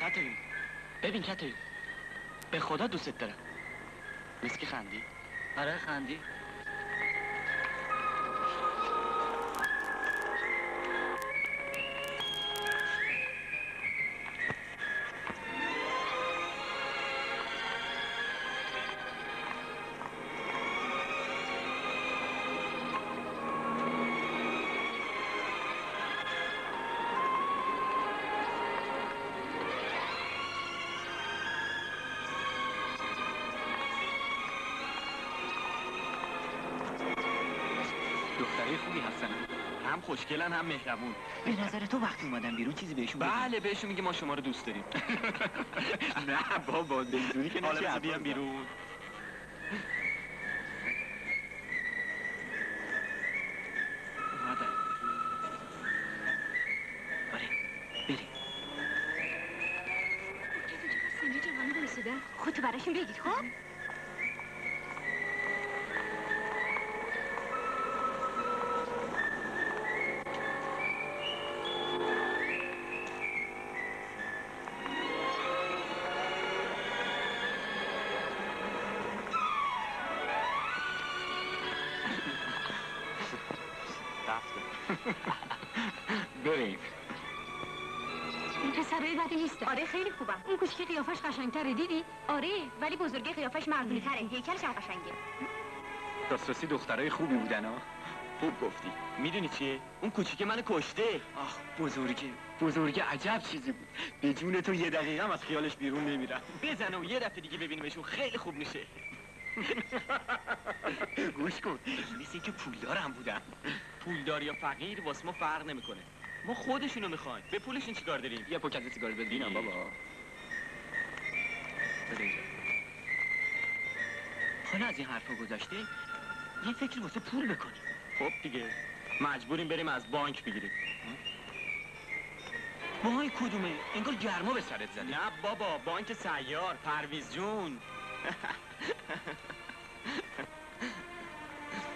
کتایی ببین کتایی به خدا دوست دارم. مسکی خندی؟ آره خندی. خوشگلن هم مهربون. به نظر تو وقتی اومدن بیرون چیزی بهشون؟ بله بهشون میگه ما شما رو دوست داریم. نه بابا اینجوری که نشه بیام بیرون. آره خودتو براشون بگید خب؟ آره خیلی خوبم. اون کوچیک قیافش قشنگتره دیدی؟ آره ولی بزرگه قیافش مردونی تره هیکلش هم قشنگه دسترسی دخترای خوبی بودن ها خوب گفتی. می‌دونی چیه؟ اون کوچیک منو کشته. آخ بزرگه. بزرگه عجب چیزی بود. به جون تو یه دقیقه هم از خیالش بیرون نمیرم بزن و یه دفعه دیگه ببینیمشون. خیلی خوب میشه. گوش کن. مثل اینکه پولدارم بودن پولدار یا فقیر واسه ما فرق نمی‌کنه. ما خودشونو می‌خوایم. به پولشون چیکار داریم. یه پاکت سیگار ببینم بابا. بده اینجا. حالا از این حرفا گذاشته یه فکر واسه پول بکنی خب دیگه. مجبوریم بریم از بانک بگیریم. وای کدومه؟ انگار گرما به سرت زده. نه بابا بانک سیار پرویز جون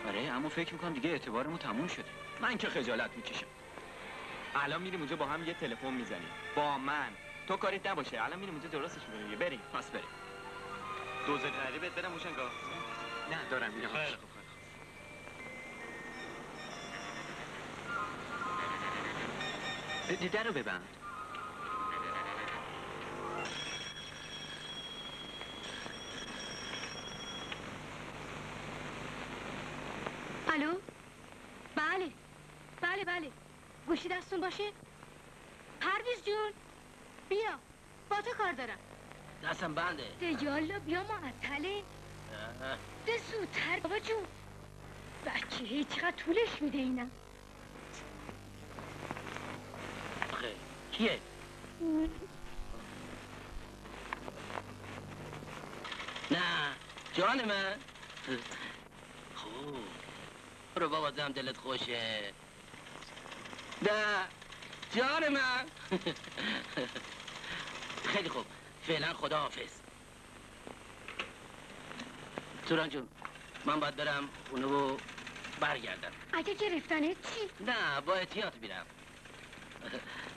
آره اما فکر می‌کنم دیگه اعتبارمون تموم شده. من که خجالت می‌کشم. الان میریم اونجا با هم یه تلفن می‌زنیم. با من. تو کاریت نباشه. الان میریم اونجا درستش می‌کنیم بریم. پس بریم. دوزه قریبت برم موشنگاه نه دارم میرم خیلی خوب دیده رو ببند. الو بله بله بله گوشی دستون باشه؟ پرویز جون بیا با تو کار دارم. دستم بنده. ده یالا بیا معطله. ده زودتر بابا جون. بچه چقدر طولش میده اینم آخه کیه؟ نه جان من. خوب برو بابا دم دلت خوشه. نه جان من. خیلی خوب. فعلا خدا حافظ توران جون من باید برم خونه و برگردم. اگه گرفتنه چی؟ نه با احتیاط میرم.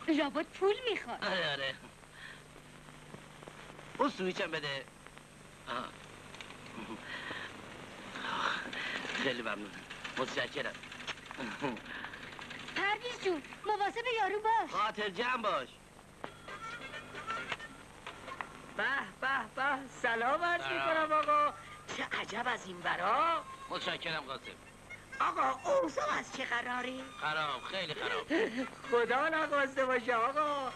لابد پول می‌خواد. آره آره. اون سویچم بده. آه. خیلی ممنون. متشکرم. پرویز جون مواظب یارو باش. خاطر جمع باش. به به به سلام عرض می‌کنم آقا. چه عجب از این برا. متشکرم قاسم. آقا اوضاع از چه قراری؟ خراب خیلی خراب. خدا نخواسته باشه آقا.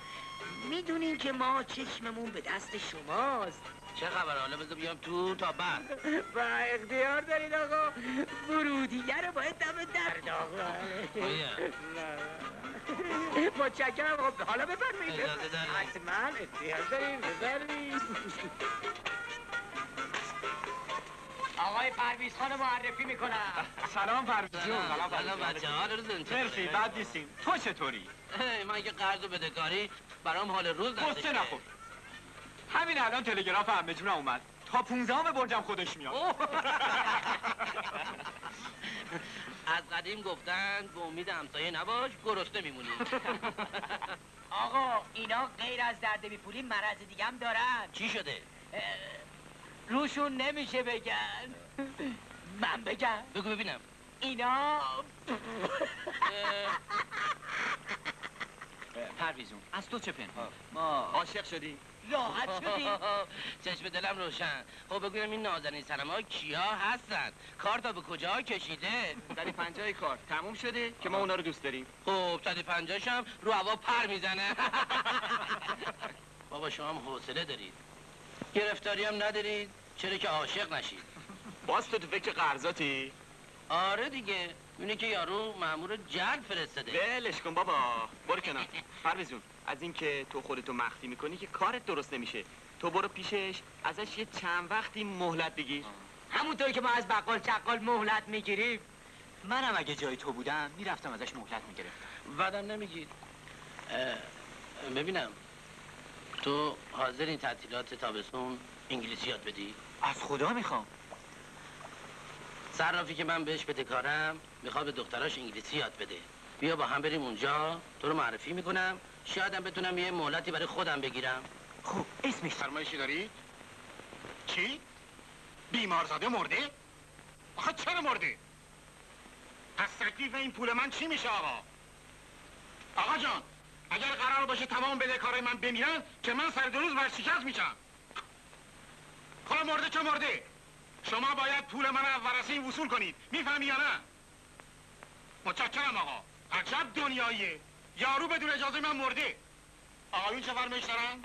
می‌دونین که ما چشممون به دست شماست. چه خبر؟ حالا بذار بیام تو تا بعد. و اختیار دارید آقا. ورودیه رو باید دم در آقا. متشکرم. آقا حالا بفرمایید. حتما اختیار دارید. بفرمایید. آقای پرویز خان معرفی می‌کنم. سلام پرویز جون. سلام. سلام بچه ها رو مرسی. بد نیستیم. تو چطوری؟ من که قرض و بدهکاری برام حال روز قصه نخور. همین الان تلگراف همه جونم اومد. تا 15 برجم خودش میاد. از قدیم گفتن به امید همسایه نباش گرسنه میمونی. آقا اینا غیر از درد بی پولی مرض دیگه هم دارن. چی شده؟ روشون نمیشه بگن. من بگم. بگو ببینم. اینا پرویزون از تو چه پنهان. ما عاشق شدی راحت شدی. چشم دلم روشن. خب بگویم این نازنین سنم ها کیا هستن؟ کار تا به کجا کشیده؟ در پنجای کار. تموم شده که ما اونا رو دوست داریم. خب صد پنجاش هم رو هوا پر می‌زنه. بابا شما هم حوصله دارید. گرفتاری هم ندارید. چرا که عاشق نشید. باز تو تو فکر قرضاتی؟ آره دیگه. اونه که یارو مامور جلب فرستاده. ولش کن بابا. برو کنار. پرویزون از اینکه تو خودتو مخفی می‌کنی که کارت درست نمیشه. تو برو پیشش ازش یه چند وقتی مهلت بگیر. همونطور که ما از بقال چقال مهلت می‌گیریم. منم اگه جای تو بودم می‌رفتم ازش مهلت می‌گرفتم. بعدم نمیگید ببینم. تو حاضر این تعطیلات تابستون انگلیسی یاد بدی؟ از خدا می‌خوام. صرافی که من بهش بده کارم می‌خواد به دختراش انگلیسی یاد بده بیا با هم بریم اونجا تو رو معرفی می‌کنم شایدم بتونم یه مهلتی برای خودم بگیرم خوب اسمش فرمایشی دارید؟ چی؟ بیمارزاده مرده؟ آخه چرا مرده؟ پس تکلیف این پول من چی میشه آقا؟ آقا جان اگر قرار باشه تمام بدهکارای من بمیرن که من سر دو روز ورشکست میشم حالا مرده چه مرده؟ شما باید پول من از ورثه وصول کنید. می‌فهمی یا نه؟ متشکرم آقا. عجب دنیاییه. یارو بدون اجازه من مرده. آقایون چه فرمایش دارن؟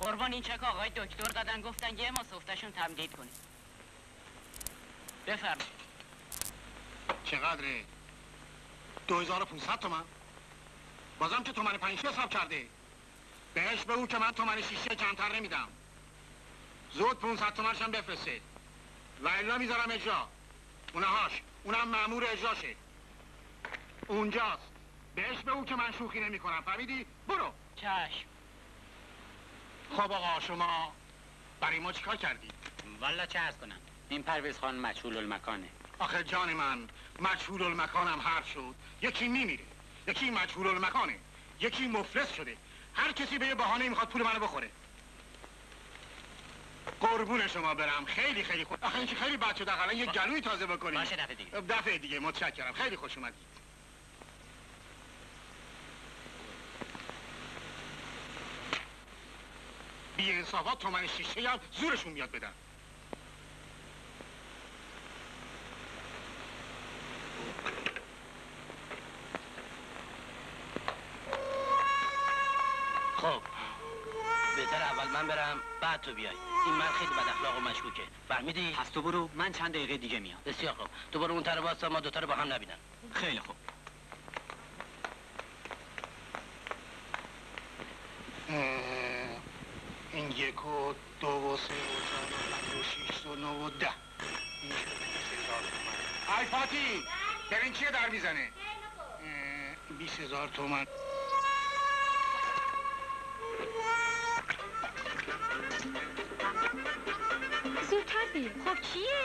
قربان این چک آقای دکتر دادن گفتن یه ما صفتشون تمدید کنیم بفرمایید. چقدره؟ 2500 تومن. بازم که تومن پنج حساب کرده. بهش بگو که من تومن شیشه کمتر نمیدم. زود 500 تومنش هم بفرسته. و الا می‌ذارم اجرا. اونهاش. اونم مأمور اجراشه. اونجاست. بهش بگو که من شوخی نمی کنم فهمیدی؟ برو. چشم. خب آقا شما برای ما چیکار کردی؟ والا چه ارز کنم؟ این پرویز خان مجهول المکانه آخه جان من مجهول المکانم حرف شد. یکی میمیره. یکی مجهول المکانه یکی مفلس شده. هر کسی به یه بهانه می‌خواد پول منو بخوره. قربون شما برم. خیلی خیلی خوش آخه اینکه خیلی شد حالا یه گلوی تازه بکنی باشه دفعه دیگه. دفعه دیگه. متشکرم. خیلی خوش اومدید. بی انصافات تومن شیشه هم زورشون میاد بدن. خب. بهتر اول من برم بعد تو بیای. این من خیلی بد اخلاق و مشکوکه. فهمیدی؟ پس تو برو من چند دقیقه دیگه میام. بسیار خوب. تو برو اون طرف واسه ما دوتا رو با هم نبینن. خیلی خوب. این یک و دو و سه و چهار و پنج و شیش و نه و ده. این شد بیست هزار تومن. ای فاتی برین چیه در می‌زنه؟ اه، بیست هزار تومن. زودتر بیا خب چیه؟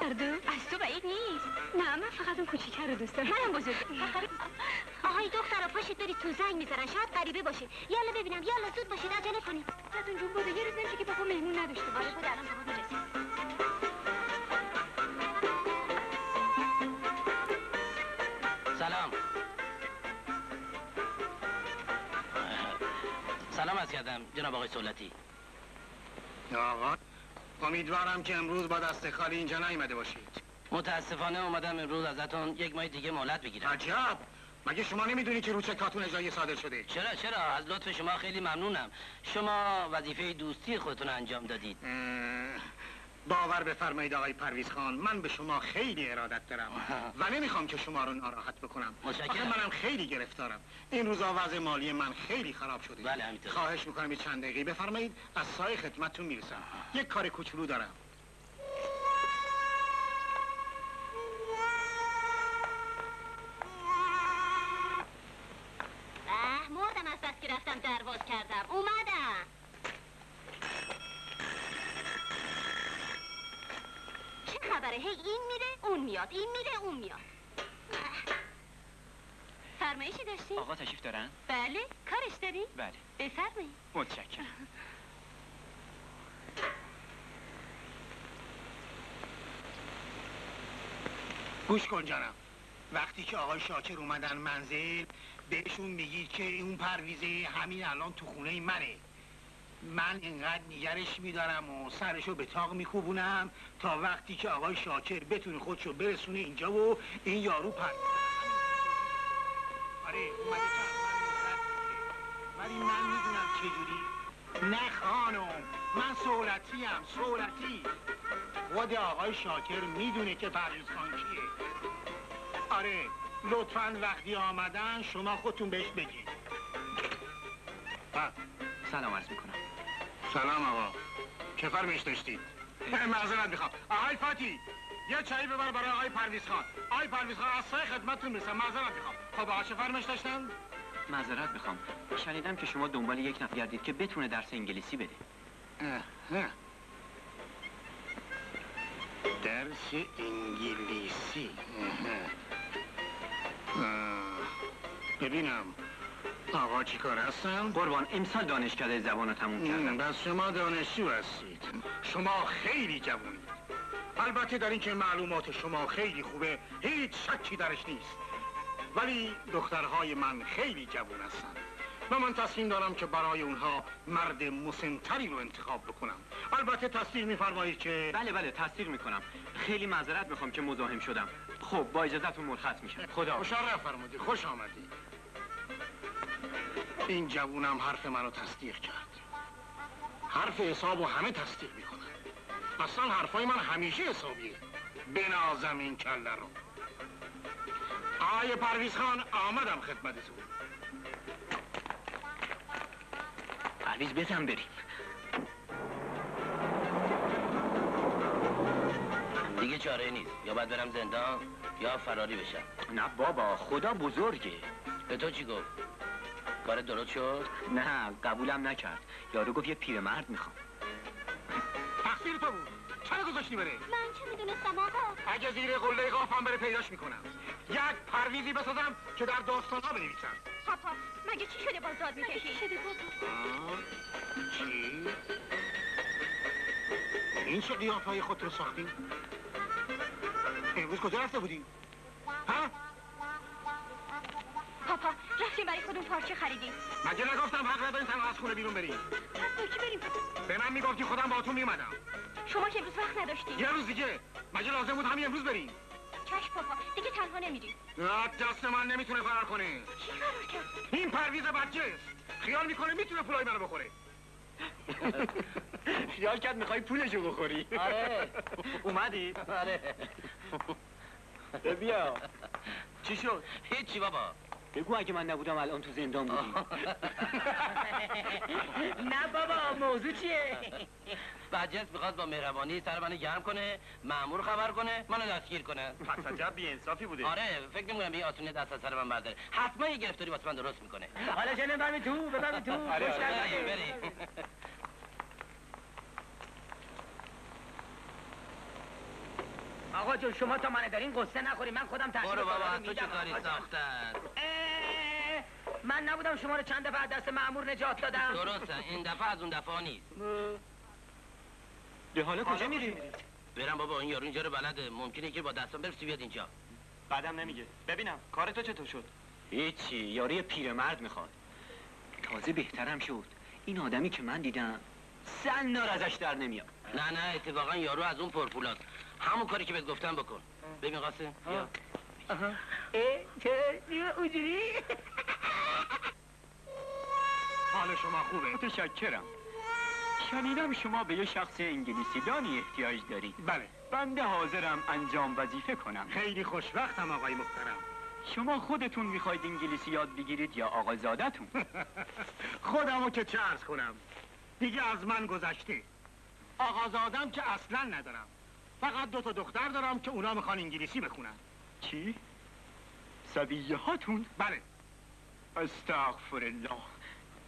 اردو از تو بعید نیست. نه من فقط اون کوچیکه رو دوست دارم. منم بزرگ. آهای دخترا پاشید برید تو زنگ می‌زنن. شاید غریبه باشه. یالا ببینم. یالا زود باشید. عجله کنید. جون جون بوده. یه روز نمیشه که بابا مهمون نداشته آره باشه بود الان بابا می‌رسه. از کردم جناب آقای سولتی آقا امیدوارم که امروز با دست خالی اینجا نیامده باشید. متاسفانه اومدم امروز ازتون یک ماه دیگه مهلت بگیرم. عجب! مگه شما نمی‌دونی که رو چکاتون اجرایی صادر شده؟ چرا چرا؟ از لطف شما خیلی ممنونم. شما وظیفه دوستی خودتون انجام دادید. باور بفرمایید آقای پرویز خان من به شما خیلی ارادت دارم و نمی‌خوام که شما رو ناراحت بکنم. مشکل منم خیلی گرفتارم. این روزا وضع مالی من خیلی خراب شده. بله همینطور خواهش می‌کنم یه چند دقیقه بفرمایید از سای خدمتتون می‌رسم. یک کار کوچولو دارم. مردم از بس که رفتم درواز کردم. اومدم. خبره هی این میره اون میاد این میره اون میاد. فرمایشی داشتی؟ آقا تشریف دارن؟ بله کارش داری؟ بله بفرمایید متشکرم گوش کن جانم وقتی که آقای شاکر اومدن منزل بهشون میگید که اون پرویزه همین الان تو خونه منه من اینقدر نگرش میدارم و سرشو به تاق میکوبونم تا وقتی که آقای شاکر بتونه خودشو برسونه اینجا و این یارو پر آره ولی من می‌دونم چجوری. نه خانم من سهولتیم سهولتی خود آقای شاکر می‌دونه که پرویز خان کیه. آره لطفا وقتی آمدن شما خودتون بهش بگید. ها، سلام عرض می‌کنم. سلام آقا. چه فرمش داشتید. معذرت می‌خوام. آقای فاتی یه چایی ببر برای آقای پرویز خان. آقای پرویز خان از سای خدمتتون می‌رسم. معذرت می‌خوام. خب آقا چه فرمش داشتن؟ معذرت می‌خوام. شنیدم که شما دنبال یک نفر گردید که بتونه درس انگلیسی بده. اه، اه. درس انگلیسی. اه. ببینم. آقا چی کار هستن؟ قربان امسال دانشکده زبان رو تموم کردم. بس شما دانشجو هستید. شما خیلی جوونید البته در اینکه معلومات شما خیلی خوبه هیچ شکی درش نیست. ولی دخترهای من خیلی جوون هستن. و من تصمیم دارم که برای اونها مرد مسنتری رو انتخاب بکنم. البته تصدیق میفرمایید که بله بله تصدیق می‌کنم. خیلی معذرت می‌خوام که مزاحم شدم. خب با اجازهتون مرخص میشم. خدا. مشرف فرمودی خوش آمدی. این جوونم حرف منو تصدیق کرد. حرف حسابو همه تصدیق می‌کنن اصلا حرفای من همیشه حسابیه. بنازم این کله رو. آقای پرویز خان آمدم خدمتتون پرویز بزن بریم. دیگه چاره نیست. یا باید برم زندان یا فراری بشم. نه بابا خدا بزرگه. به تو چی گفت؟ کار درست شد نه قبولم نکرد یارو گفت یه پیرمرد می‌خوام تقصیر تو بود چرا گذاشتی بره من چه می‌دونستم آقا اگه زیر قله قافم بره پیداش می‌کنم یک پرویزی بسازم که در داستانها بنویسم پاپا مگه چی شده باز داد می‌کشی؟ شده آه، چی؟ این چه خود رو ساختی؟ امروز کجا رفته بودی؟ ها؟ پاپا رفتیم برای خودمون پارچه خریدیم. مگه نگفتم حق نداریم تنها از خونه بیرون بریم؟ پس با کی بریم؟ به من می‌گفتی خودم باهاتون میومدم. شما که امروز وقت نداشتی یه روز دیگه. مگه لازم بود همین امروز بریم؟ چشم پاپا دیگه تنها نمیریم. نه دست من نمی‌تونه فرار کنه. کی فرار کرد؟ این پرویز بدجنس. خیال می‌کنه می‌تونه پولای منو بخوره. خیال کرد می‌خوای پولشو بخوری. آره. اومدی؟ آره. بیا. چی شد؟ هیچی بابا. بگو اگه من نبودم الان تو زندان بودی. نه بابا موضوع چیه؟ بجنس می‌خواد با مهربانی سر منو گرم کنه مأمور خبر کنه منو دستگیر کنه. پس عجب بی انصافی بوده. آره فکر نمی‌کنم این آتونه دست از سر من برداره. حتما یه گرفتاری واسه من درست می‌کنه. حالا برمی تو؟ ببرمی تو. آره، خوش آره. کردی. بریم بریم آقا جون شما تا من دارین قصه نخوری. من خودم تحصیل برو بابا تو چه. کاری. ساختن من نبودم شما رو چند دفعه از دست مأمور نجات دادم. درسته این دفعه از اون دفعه نیست. به حالا کجا میری؟ برم بابا این یارو اینجا رو بلده. ممکنه که با دستان برسی بیاد اینجا. بعدم نمیگه. ببینم کار تو چطور شد؟ هیچی یاری پیرمرد می‌خواد. تازه بهترم شد. این آدمی که من دیدم سن نار ازش در نمیاد. نه نه اتفاقا یارو از اون پرپولاست. همون کاری که بهت گفتم بکن. ببین قاسم بیا. اه، چه دیگه اونجوری حال شما خوبه. متشکرم. شنیدم شما به یه شخص انگلیسی دانی احتیاج دارید. بله. بنده حاضرم انجام وظیفه کنم. خیلی خوشوقتم آقای محترم شما خودتون می‌خواید انگلیسی یاد بگیرید یا آقازادتون خودمو که چه ارز کنم. دیگه از من گذشته. آقازادم که اصلا ندارم. فقط دو تا دختر دارم که اونا می‌خوان انگلیسی بخونن. چی؟ سبیه هاتون؟ بله. استغفر الله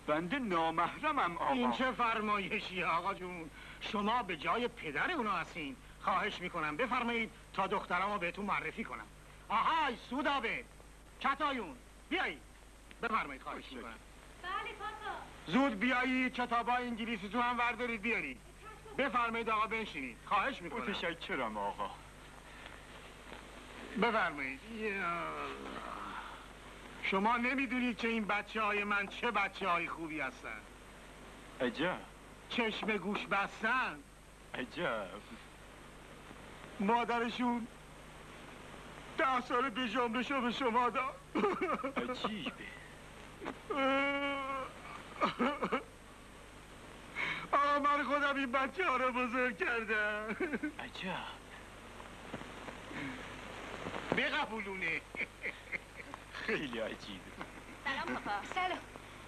بنده نامحرمم آقا. این چه فرمایشی آقا جون؟ شما به جای پدر اونا هستین. خواهش می‌کنم بفرمایید تا دخترامو بهتون معرفی کنم. آهای سودابه کتایون بیایید بفرمایید خواهش می‌کنم. بله پاپا زود بیایید کتابای انگلیسی تو هم وردارید بیارید. بفرمایید آقا بنشینید. خواهش می‌کنم. متشکرم آقا؟ بفرمایید. شما نمی‌دونید که این بچه های من چه بچه های خوبی هستن. عجب چشم گوش بستن. عجب مادرشون ده سال پیش عمرشو به شما داد. عجیبه. آقا من خودم این بچه ها رو بزرگ کردم. عجب بقبولونه. خیلی عجیبه سلام پاپا. سلام.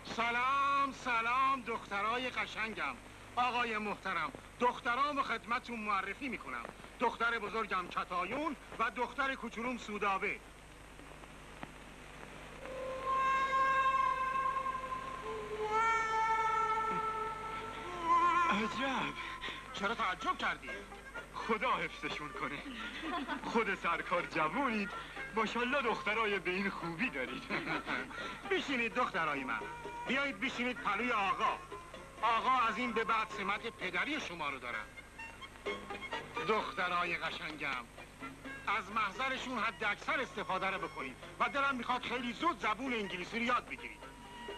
سلام سلام دخترای قشنگم. آقای محترم دخترام خدمتون معرفی می‌کنم. دختر بزرگم کتایون و دختر کوچولوم سودابه. عجب. چرا تعجب کردی؟ خدا حفظشون کنه. خود سرکار جوونید. ماشالله دخترای به این خوبی دارید. بشینید دخترای من. بیایید بشینید پلوی آقا. آقا از این به بعد سمت پدری شما رو دارم دخترای قشنگم از محضرشون حد اکثر استفاده رو بکنید و دلم می‌خواد خیلی زود زبون انگلیسی رو یاد بگیرید.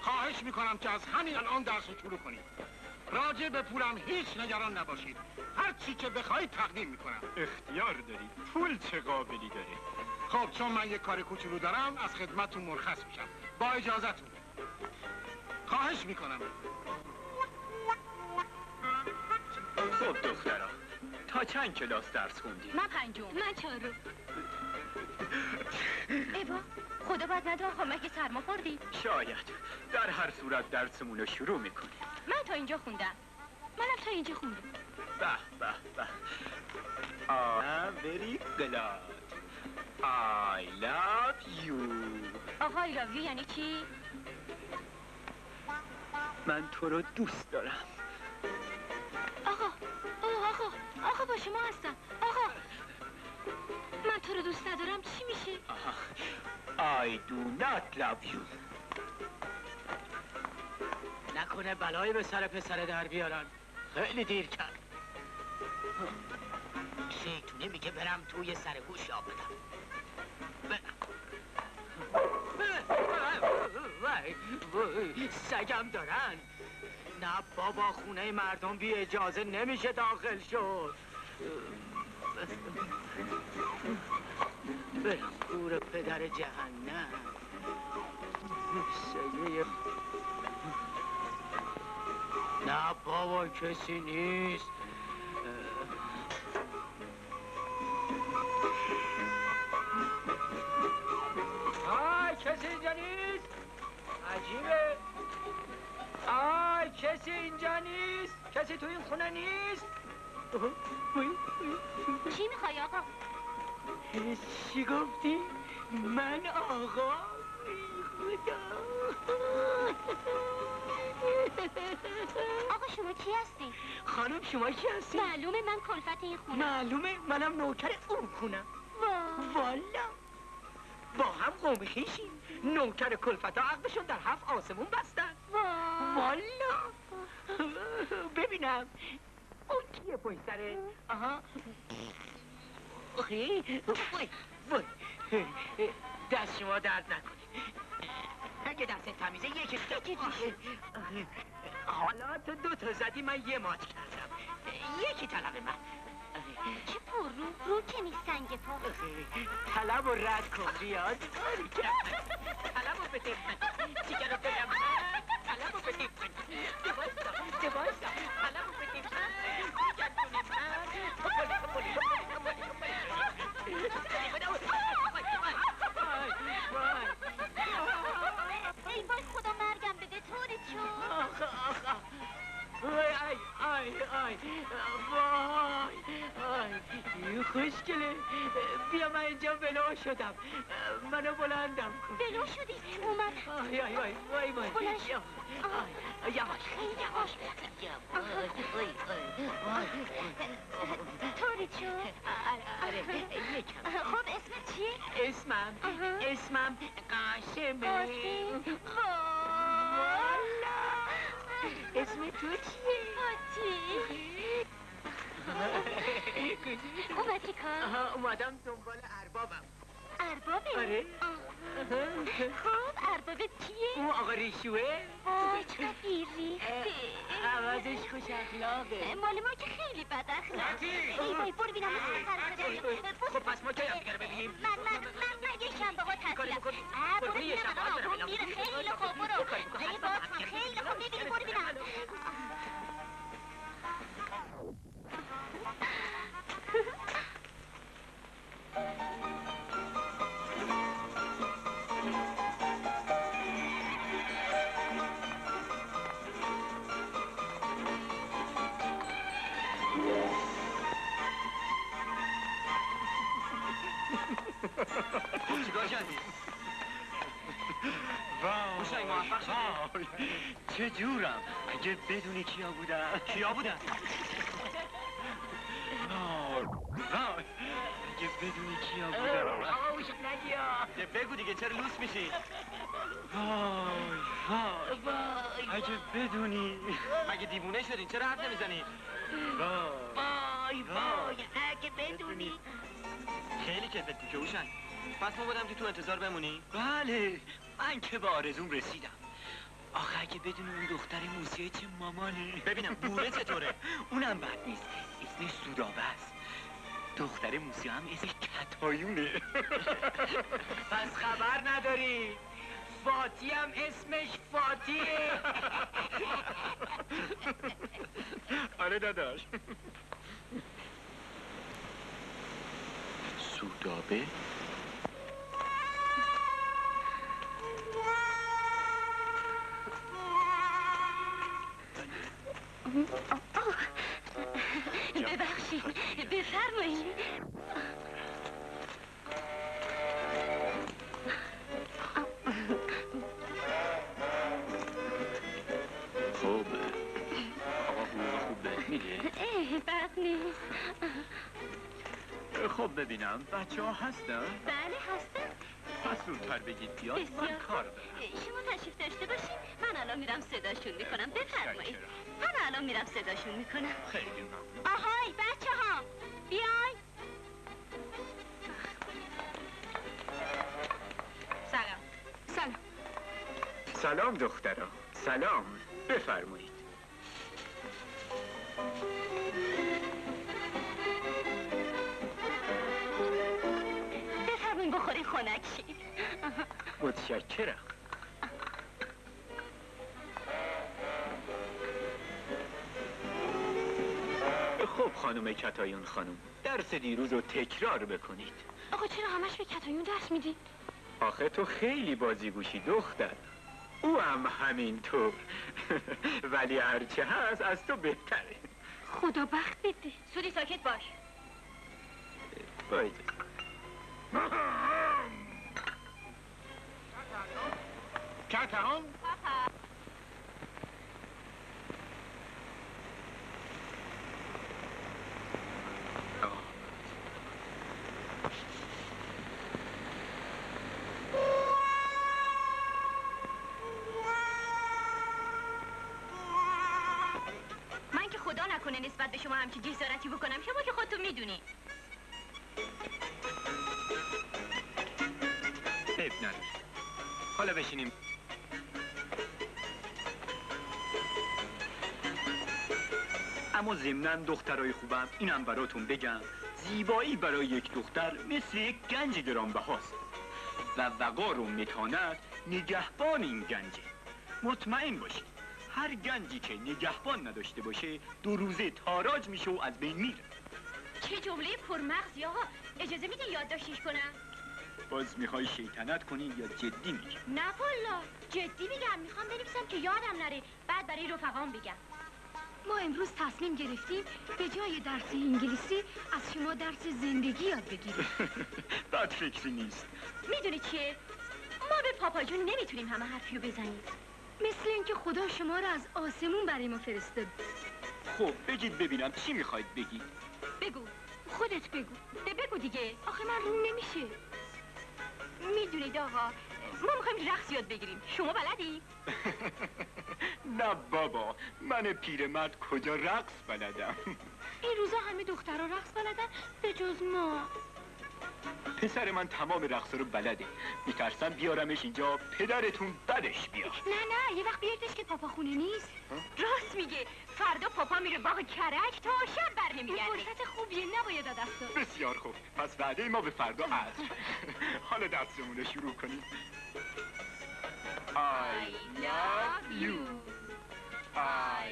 خواهش می‌کنم که از همین الان درس رو شروع کنید. راجع به پولم هیچ نگران نباشید. هر چی که بخواید تقدیم می‌کنم. اختیار دارید. پول چه قابلی داره؟ خب چون من یک کار کوچولو دارم از خدمتتون مرخص میشم. با اجازتون خواهش می‌کنم. خب دخترا تا چند کلاس درس خوندی؟ من پنجم. من چهارم. ایوا خدا بد نده آقا مگه سرما خوردی؟ شاید. در هر صورت درسمون رو شروع می‌کنیم. من تا اینجا خوندم. منم تا اینجا خوندم. به به به. آه very glad I love you. آقا I love you یعنی چی؟ من تو رو دوست دارم. آقا آقا آقا با شما هستم. آقا من تو رو دوست ندارم چی میشه؟ آها. I do not love you. نکنه بلایی به سر پسر در بیارن خیلی دیر کرد شیطونه میگه برم توی سر گوش آب بدم برم. وای، وای، سگم دارن نه بابا خونه مردم بی اجازه نمیشه داخل شد برم گور پدر جهنم. سگه نه بابا کسی نیست. آی کسی اینجا نیست؟ عجیبه. آی کسی اینجا نیست؟ کسی تو این خونه نیست؟ چی می‌خوای آقا؟ چی گفتی؟ من آقا خدا آقا شما کی هستی؟ خانم شما کی هستی؟ معلومه من کلفت این خونه. معلومه منم نوکر اون وا والا. با هم قوم خیشیم نوکر کلفت ها عقدشون در هفت آسمون بستن. وا والا. ببینم. اون کیه پشت سره آها آخی وای وای دست شما درد نکنه اگه دست تمیزه یکی یکی حالا تو دو تا زدی من یه مات کردم یکی طلب من چه پر رو رو که نیست سنگ پا طلب و رد کن بیاد باری کرد طلب و بده چیگر رو بدم طلب و بده دوایستا دوایستا طلب و بده ای وای مرگم بده طوری شد آخ آخ آی آی آی وای خوشگله بیا اینجا ولو شدم منو بلندم کن بلو شدی اومد آی آی آی وای وای بلند شو. شد آره یکم خب اسمت چیه؟ اسمم. اسمم قاسمه قاسم والا اسم تو چیه؟ فاتی اومدی کار؟ اومدم دنبال اربابم اربابه؟ آره. خب اربابت کیه؟ اون آقا ریشوه. وای چقدر بیریخته عوضش خوش اخلاقه. مال ما که خیلی بد اخلاقه. ای وای برو بینم خب پس ما کی هم دیگه رو ببینیم من من من من تعطیلم بکنی؟ آه، برو بینم الان آقا میره خیلی خوب برو. ای حتما. خیلی خوب می‌بینی برو بینم. چیکار وای، چه جورم اگه بدونی کیا بودن. کیا وای، وای، اگه بدونی کیا بودن. آقا اوشک نگیا. بگو دیگه چرا لوس میشی؟ وای وای. اگه بدونی. مگه دیوونه شدین چرا حرف نمی‌زنی؟ وای. وای اگه بدونی. خیلی کیفت میگه هوشنگ پس ما بودم که تو انتظار بمونی؟ بله. من که به آرزوم رسیدم. آخه اگه بدون اون دختر موسیقی چه مامانه ببینم بوره چطوره؟ اونم بد نیست. اسمش سودابه است. دختر موسیقی هم اسمش کتایونه. پس خبر نداری. فاتی هم اسمش فاتیه. آره داداش. سودابه؟ ببخشید بفرمایید خب آقا خوب میده بد نیست خب ببینم. بچه ها هستن؟ بله هستم پس زودتر بگید بیاد من کار. دارم. شما تشریف داشته باشید من الان میرم صداشون می‌کنم. بفرمایید. من الان میرم صداشون می‌کنم. خیلی ممنون. آهای بچه ها بیاین. سلام. سلام. سلام دخترا. سلام. بفرمایید. بفرمایید بخورین خنک. شید متشکرم. خب خانم کتایون خانم درس دیروز رو تکرار بکنید. آقا چرا همش به کتایون درس میدین؟ آخه تو خیلی بازیگوشی دختر. او هم همینطور. ولی هرچه هست از تو بهتره. خدا بخت بده. سودی ساکت باش. باید. کتهان من که خدا نکنه نسبت به شما همچی جسارتی بکنم شما که خودتون می‌دونی. حالا بشینیم. اما ضمنا دخترای خوبم اینم براتون بگم زیبایی برای یک دختر مثل یک گنج گرانبهاست و وقار و متانت نگهبان این گنجه مطمئن باشید هر گنجی که نگهبان نداشته باشه دو روزه تاراج میشه و از بین میره. چه جمله پرمغزی آقا اجازه میدی یادداشتش کنم؟ باز می‌خوای شیطنت کنی یا جدی میگی؟ نه والا جدی میگم می‌خوام بنویسم که یادم نره. بعد برای رفقام بگم. ما امروز تصمیم گرفتیم به جای درس انگلیسی از شما درس زندگی یاد بگیریم. بد فکری نیست. می‌دونی چیه؟ ما به پاپا جون نمی‌تونیم همه حرفیو بزنیم. مثل اینکه خدا شما رو از آسمون برای ما فرستاد. خب بگید ببینم چی می‌خواید بگید. بگو خودت بگو. ده بگو دیگه. آخه من روم نمیشه. می‌دونید آقا ما می‌خوایم رقص یاد بگیریم. شما بلدی؟ نه بابا من پیرمرد کجا رقص بلدم؟ این روزا همه دخترها رقص بلدن به جز ما. پسر من تمام رقص رو بلده. میترسم بیارمش اینجا پدرتون بدش بیاد. نه نه یه وقت بیاردش که پاپا خونه نیست. راست میگه. فردا پاپا میره باغ کرک تا شب بر این نمیگرده فرصت خوبیه نباید دست. بسیار خوب. پس وعده ما به فردا عصر حالا درسمون رو شروع کنیم. I love you. I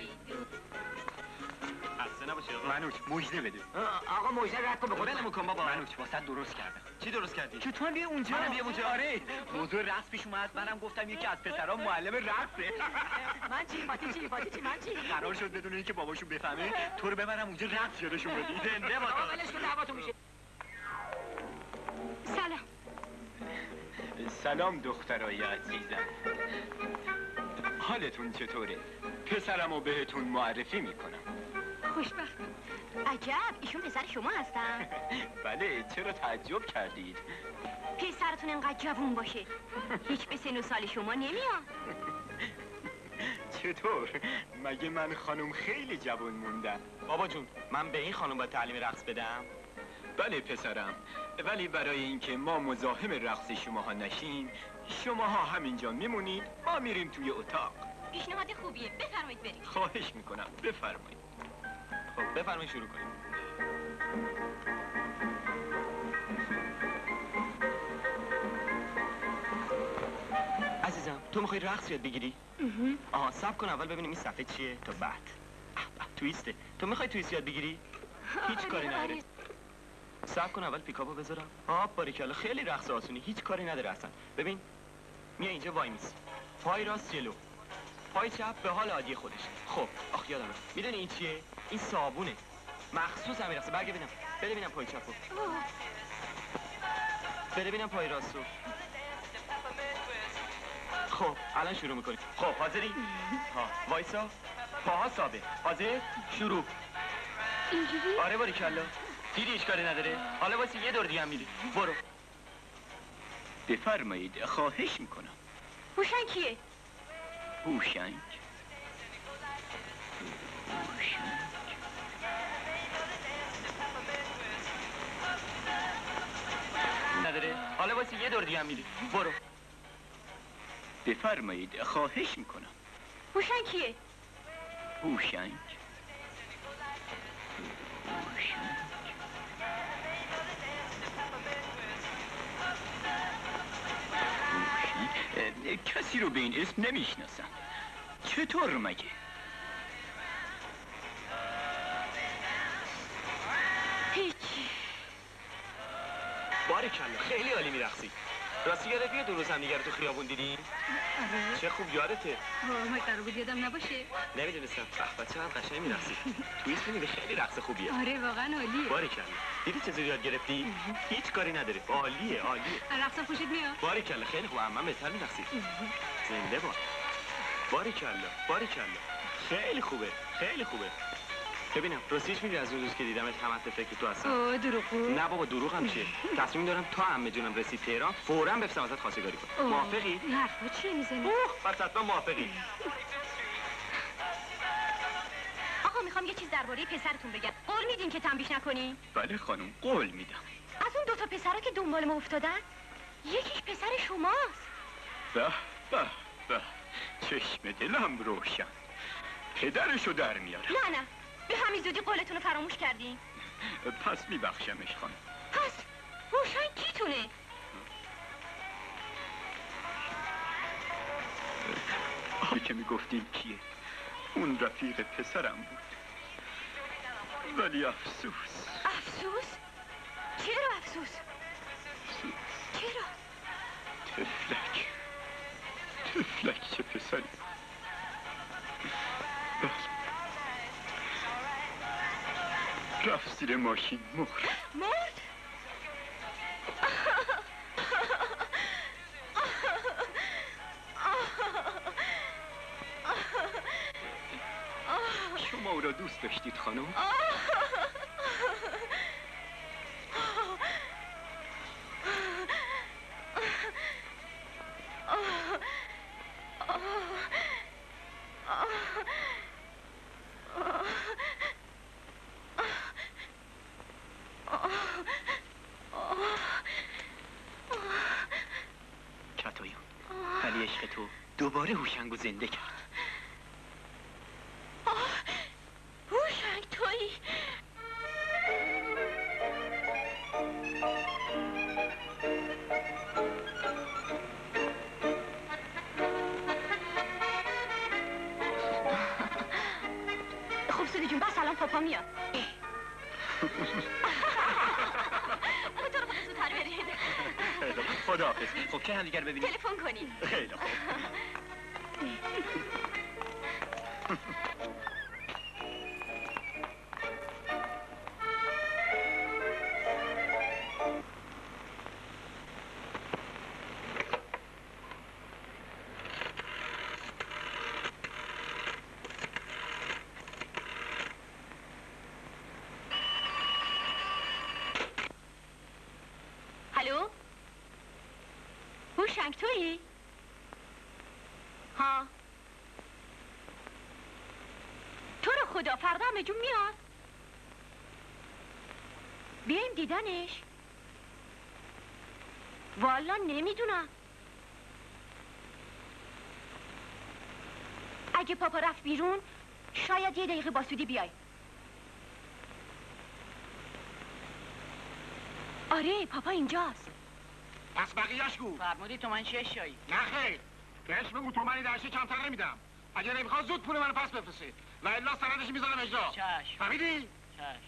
خسته نباشی آقا منوچ مجده بده آقا موجه رد کن به خود ولمون کن بابا منوچ واسه درست کردم چی درست کردی که تو هم بیا اونجا منم بیام اونجا؟ آره موضوع رقص پیش اومد منم گفتم یکی از پسرا معلم رقصه من چی فاتی چی فاتی چی من چی قرار شد بدون اینکه باباشون بفهمه تو رو ببرم اونجا رقص یادشون بدی زنده باد ولش کن دعواتون میشه سلام سلام دخترای عزیزم حالتون چطوره؟ پسرم رو بهتون معرفی می‌کنم خوشبخت. عجب ایشون پسر شما هستن. بله چرا تعجب کردید؟ پسرتون انقدر جوون باشه. هیچ به سن و سال شما نمیاد. چطور؟ مگه من خانم خیلی جوان موندم؟ بابا جون من به این خانم باید تعلیم رقص بدم؟ بله پسرم. ولی برای اینکه ما مزاحم رقص شماها نشیم شماها همینجا میمونید ما میریم توی اتاق. پیشنهاد خوبیه. بفرمایید بریم خواهش می‌کنم. بفرمایید. خب بفرمایید شروع کنیم. عزیزم تو می‌خوای رقص یاد بگیری؟ آها سب کن اول ببینیم این صفحه چیه. تا بعد تویسته. تو می‌خوای تویست یاد بگیری؟ هیچ کاری نداره. سب کن اول پیکاپو بذارم. آب باریکلا خیلی رقص آسونی هیچ کاری نداره اصلا. ببین میا اینجا وای میسی. پای راست جلو. پای چپ به حال عادی خودش خب آخ یادم می‌دونی این چیه؟ این صابونه. مخصوص همین رقصه برگه ببینم بده ببینم پای چپو. بده ببینم پای راستو. خب الان شروع می‌کنیم. خب حاضری؟ ها وایسا. پاها ثابت. حاضر؟ شروع. اینجوری؟ آره باری کلا دیدی اشکالی نداره؟ حالا واسه یه دور دیگه هم میری. برو. بفرمایید خواهش می‌کنم. هوشنگ کیه؟ هوشنگ نداره؟ حالا واسه یه دور دیگه هم میری برو. بفرمایید خواهش می‌کنم. هوشنگ کیه؟ هوشنگ هوشنگ. کسی رو به این اسم نمی‌شناسم. چطور مگه؟ هیچی. باری کلا. خیلی عالی میرقصی. راستی یادت میاد اون روز هم دیگه رو تو خیابون دیدیم آره. چه خوب یادته. وای قرار بود یادم نباشه؟ نمی‌دونستم. به بچه هم قشنگ میرقصی. تویست می‌دونی خیلی رقص خوبیه. آره واقعا عالیه. باری کلا. دیدی چه زودی یاد گرفتی؟ هیچ کاری نداره. عالیه عالیه. رقصم خوشت میاد؟ باری کلا. خیلی خوب. من بهتر میرقصی. زنده باد. باری کلا. باری کلا. خیلی خوبه. خیلی خوبه. ببینم راستیش میگی از اون روز که دیدمت همت فکر تو هستم. اوه دروغگو نه بابا دروغ هم چیه؟ تصمیم دارم تا عمه جونم رسید تهران فوراً بفرستم ازت خواستگاری کنم. موافقی؟ حرفا چیه می‌زنی؟ اوه پس حتما موافقی. آقا می‌خوام یه چیز درباره پسرتون بگم. قول میدین که تنبیش نکنی؟ بله خانم قول میدم. از اون دوتا پسرا که دنبال ما افتادن یکیش پسر شماست. به به به. چشم دلم روشن. پدرشو در میارم. نه نه. به همین زودی قولتون رو فراموش کردین؟ پس میبخشمش خانم. پس؟ روشن کیتونه؟ حالی که می‌گفتیم کیه؟ اون رفیق پسرم بود. ولی افسوس. افسوس؟ چرا افسوس. چرا؟ تفلک. تفلک چه پسری؟ رفت زیر ماشین مرد. مرد؟ شما او را دوست داشتید خانم؟ دوباره هوشنگو زنده کرد. ها. تو رو خدا فردا همه جون میاد. بیایم دیدنش. والا نمی‌دونم. اگه پاپا رفت بیرون شاید یه دقیقه با سودی بیای. آره پاپا اینجاست. پس بقیهش گو. فرمودی تومن شش شایی. نه خیر. بهش بگو تومنی درشی کمتر نمیدم اگه نمی‌خواد زود پول منو پس بفرسته. و الا سندش می‌ذارم اجرا. چشم. فهمیدی؟ چشم.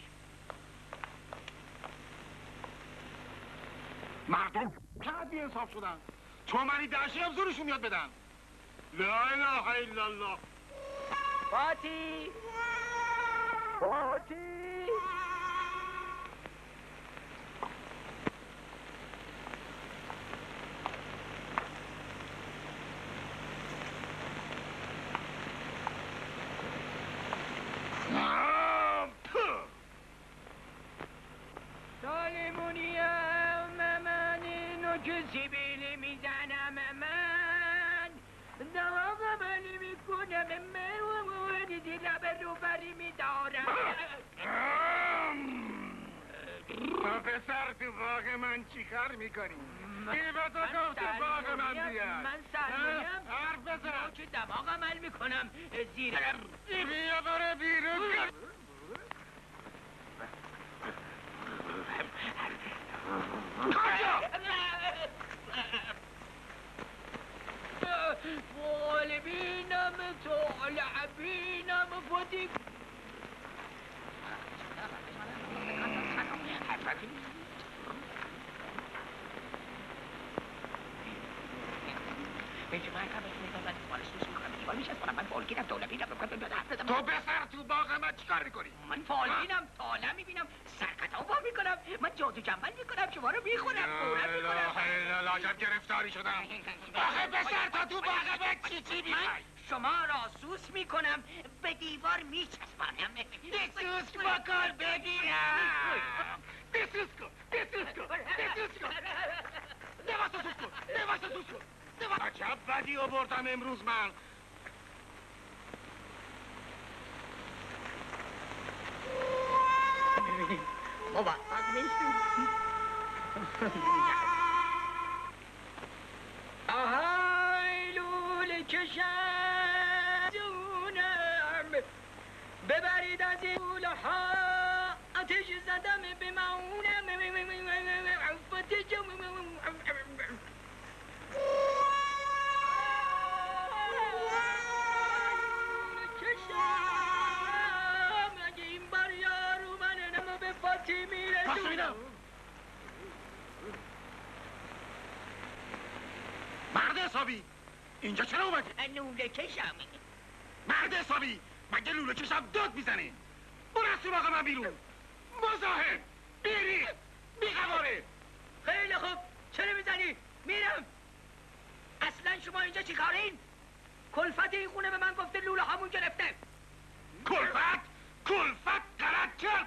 مردم چقدر بی انصاف شدن تومنی درشی هم زورشون میاد بدن. لا اله الا الله. فاتی. می‌کنی؟ به تو گفت تو باغ من بیاد من سرمونیم حرف بزن. که دماغ عمل می‌کنم. زیر بیا برو بیرون غالبینم تو لعبینم فوتی تو پسر تو باغ من چیکار می‌کنی؟ من فالبینم تاله می‌بینم سرکتا با می‌کنم من جادو جنبل می‌کنم شما رو می‌خورم پورم می‌کنم لاجب گرفتاری شدم آخه پسر تا تو باغ من چی چی می‌خوای؟ شما را سوس می‌کنم به دیوار میچسبانم بسوس بکن بگیرم بسوس کن بسوس کن بسوس کن لباس سوس کن لباس سوس کن عجب بدی آوردم امروز من. بابا آهای لوله کشم ببرید از این لوله ها آتش زدم به مونم مرد حسابی. اینجا چرا اومدی؟ لوله کشم. مرد حسابی. مگه لوله چشم داد می‌زنه؟ برو از باغ من بیرون. مزاحم. بیری. بیقواره خیلی خوب. چرا می‌زنی؟ میرم. اصلا شما اینجا چی کارین؟ کلفت این خونه به من گفته لوله همون گرفته. کلفت؟ کلفت غلط کرد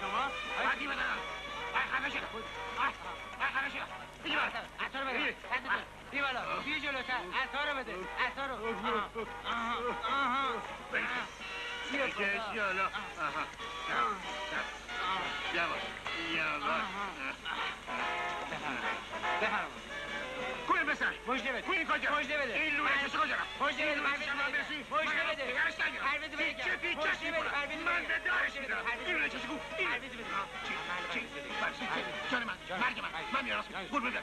شما؟ باید بدن! باید خفه شد باید خفه شد دیگه باید عطا رو بده! بیا بالا. بیا جلوتر. عطا رو بده. عطا رو. آها بکش جلو آها یواش یواش بفرما بسر مجده بده کوی کجا مجده بده این لوله کسی کجا رفت مجده بده پرویز بده. برسی مجده من بده. نگرش نگیرم پرویز بده. مجده چی بده. کنم من بده. به میدم بده. این لوله کسی کو این پرویز بده. چی چی برسی جان من مرگ من من میارم برو ببر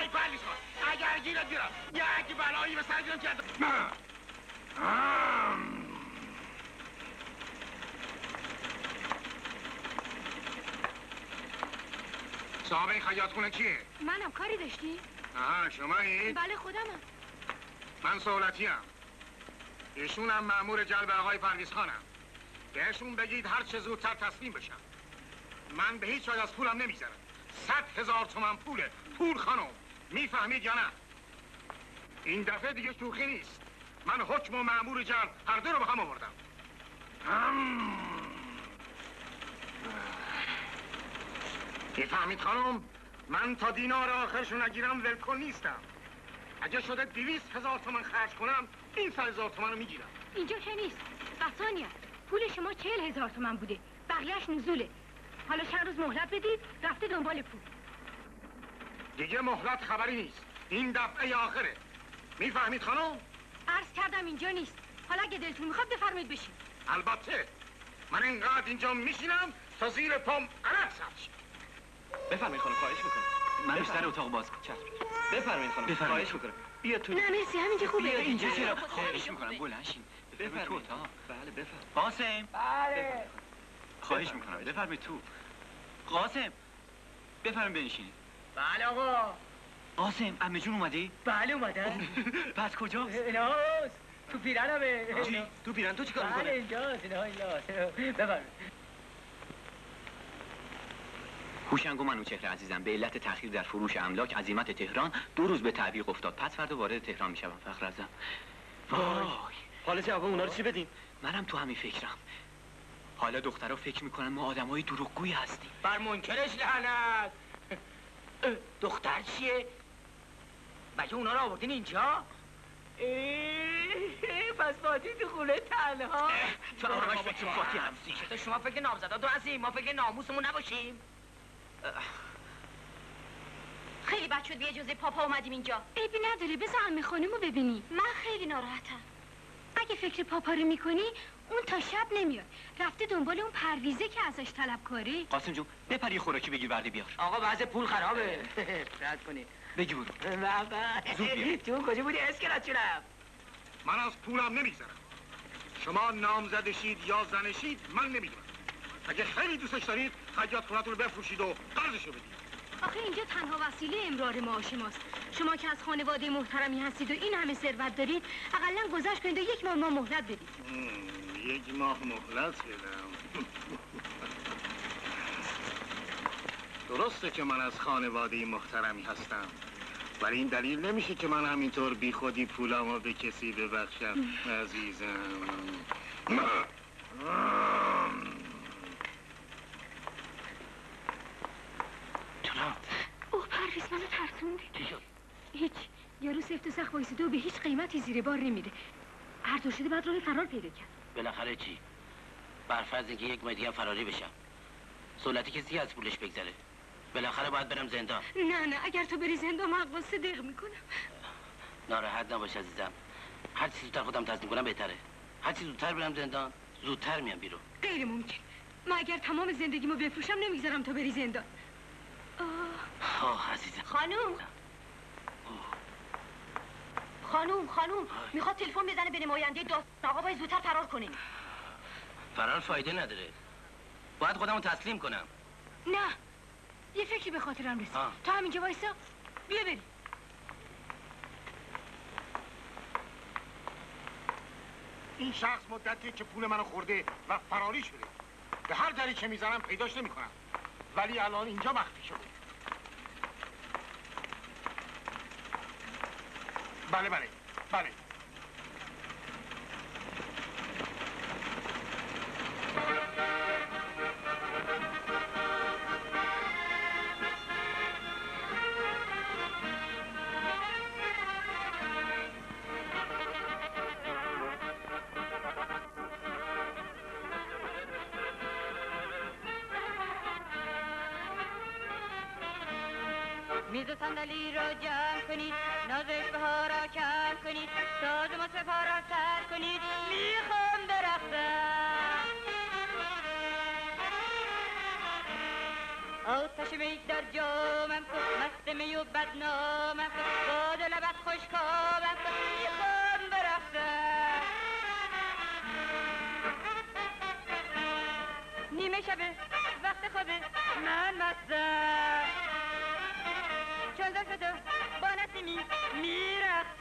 ای پرلیس کن اگر گیرت بیارم یک بلایی به سر گیرم که صاحب این خیاط خونه کیه؟ منم کاری داشتی؟ آها شمایی؟ بله خودمم. من سهولتی هم ایشونم مأمور جلب آقای پرویز خانم بهشون بگید هر چه زودتر تسلیم بشن من به هیچ از پولم نمی‌ذارم صد هزار تومن پوله پول خانم. می‌فهمید یا نه؟ این دفعه دیگه شوخی نیست. من حکم و مأمور جلب هر دو رو به هم آوردم. هم. می‌فهمید خانم من تا دینار آخرشو نگیرم ولکن نیستم. اگه شده دویست هزار تومن خرج کنم این سه هزار تومن رو می‌گیرم. اینجا که نیست. قصانیه پول شما چهل هزار تومن بوده. بقیهش نزوله حالا چند روز مهلت بدید رفته دنبال پول. دیگه مهلت خبری نیست. این دفعه آخره. می‌فهمید خانم؟ عرض کردم اینجا نیست. حالا اگه دلتون می‌خواد بفرمایید بشین. البته. من اینقدر اینجا میشینم تا زیر پام عرق شه. بفرمایید خانم خواهش می‌کنم. من بیشتر اتاق باز کن بفرمایید خانم. خواهش می‌کنم. بیا تو نه مرسی همینجا خوبه. بیا اینجا چرا خواهش می‌کنم. بلند شین. بفرمایید. تو اتاق. بله بفرمایید. قاسم. بله. خواهش می‌کنم. بفرمایید تو. قاسم. بفرمایید بنشینید. بله آقا. قاسم عمه جون اومدی؟ بله اومدن بعد کجاست؟ ایناست. تو پیرنمه؟ تو پیرن تو چیکار بله می‌کنه؟ اینجاست. اینا ایناست. بفرمایید. هوشنگ و منوچهر عزیزم به علت تأخیر در فروش املاک عزیمت تهران دو روز به تعویق افتاد. پس فردا وارد تهران می‌شوم فخر اعظم وای. حالا جواب اونا رو چی بدیم؟ منم تو همین فکرم. حالا دخترها فکر می‌کنن ما آدمای دروغگویی هستیم. بر منکرش لعنت. دختر چیه؟ مگه اونا رو آوردین اینجا؟ پس فاتی تو خونه تنها. تو همش فکر فاتی هستی. شما فکر نامزداتو هستیم ما فکر ناموسمون نباشیم. خیلی بد شد بی اجازه پاپا اومدیم اینجا. عیبی نداره بذار عمه خانمو ببینی من خیلی ناراحتم. اگه فکر پاپا رو می‌کنی اون تا شب نمیاد. رفته دنبال اون پرویزه که ازش طلب کاری قاسم جون بپر یه خوراکی بگیر ورده بیار. آقا بعض پول خرابه. رد کنید بگی برو. تو کجا بودی؟ اسکلت شدم من از پولم نمیگذرم. شما نامزدشید یا زنشید من نمی‌دونم. اگه خیلی دوستش دارید خیاط خونتون رو بفروشید و قرضشو بدید. آخه اینجا تنها وسیله امرار معاش ماست شما که از خانواده محترمی هستید و این همه ثروت دارید اقلا گذشت کنید و یک ماه ما مهلت بدید. یک ماه مهلت بدم درسته که من از خانواده محترمی هستم ولی این دلیل نمیشه که من همینطور بی خودی پولامو به کسی ببخشم عزیزم جناب پرویز منو ترسوندی هیچ. یارو سفت و سخت وایسیده و به هیچ قیمتی زیر بار نمیره. هر طور شده بعد راه فرار پیدا کرد. بالاخره چی؟ برفرض اینکه یک ماه دیگه فراری بشم. سولتی کسی از پولش بگذره. بالاخره باید برم زندان. نه نه. اگر تو بری زندان من صدق می‌کنم. ناراحت نباش عزیزم. هر چی زودتر خودم تصمیم کنم بهتره. هر چی زودتر برم زندان زودتر میام بیرون. غیر ممکن. من اگر تمام زندگیمو بفروشم نمی‌گذارم تو بری زندان. آه. آه عزیزم. خانوم. خانوم خانوم می‌خواد تلفن بزنه به نماینده داستان. آقا باید زودتر فرار کنیم. فرار فایده نداره. باید خودمو تسلیم کنم. نه. یه فکری به خاطرم رسید. تو همینجا وایسا. بیا بریم. این شخص مدتی که پول منو خورده و فراری شده. به هر دری که می‌زنم پیداش نمی‌کنم. ولی الان اینجا مخفی شده بله بله بله. صندلی را جمع کنید نازش ها را کم کنید ساز مصرف ها را سر کنید می‌خوام برقصم آتش می در جامم کن مست می و بدنامم کن باد لبت خوشکامم کن می‌خوام برقصم نیمه شبه وقت خوابه من مستم. Mira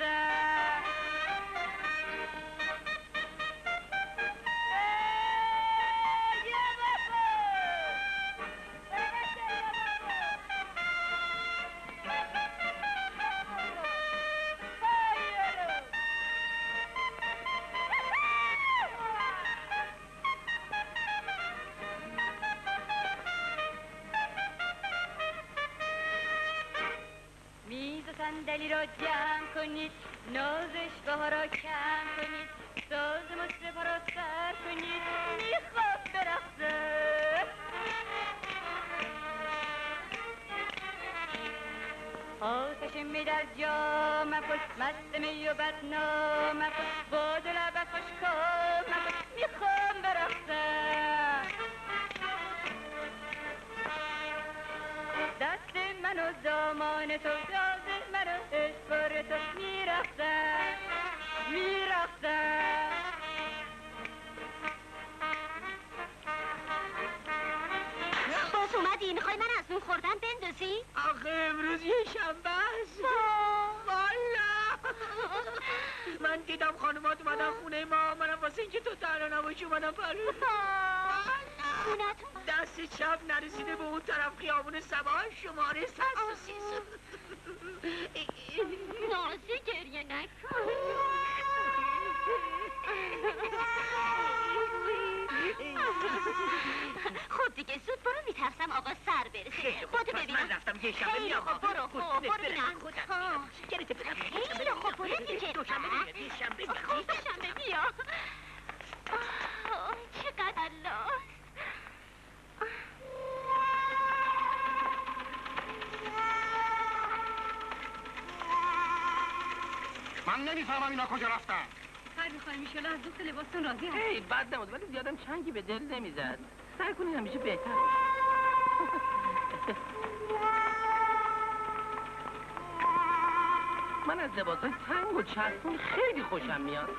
صندلی را جمع کنید نازش ها را کم کنید ساز مصرف را سر کنید می‌خواد برقصه آتش می در جام کن مست می و بدنام کن باد لبت خوشکام می‌رفتم می‌رفتم باز اومدی؟ می‌خوای من از اون خوردن بندازی؟ آخه امروز یه شنبه است. من دیدم خانومات اومدن خونه ما منم واسه اینکه تو تنها نباشی اومدم پرو خونتون دست چپ نرسیده به اون طرف خیابون سبا شماره 133 نازی گریه نکن. خب دیگه زود برو میترسم آقا سر برسه. من ببینم. رفتم یه شنبه خیلی میام خب برو خب. برو. گرفته برم خیلی خب برو دیگه. دوشنبه شنبه خب دوشنبه بیا. چقدر الله من نمی‌فهمم اینا کجا رفتن. خیر می‌خوایم ایشالا از دوست لباستون راضی هست هی بد نبود ولی زیادم چنگی به دل نمی‌زد. سعی کنید همیشه بهتر من از لباسای تنگ و چسبون خیلی خوشم میاد.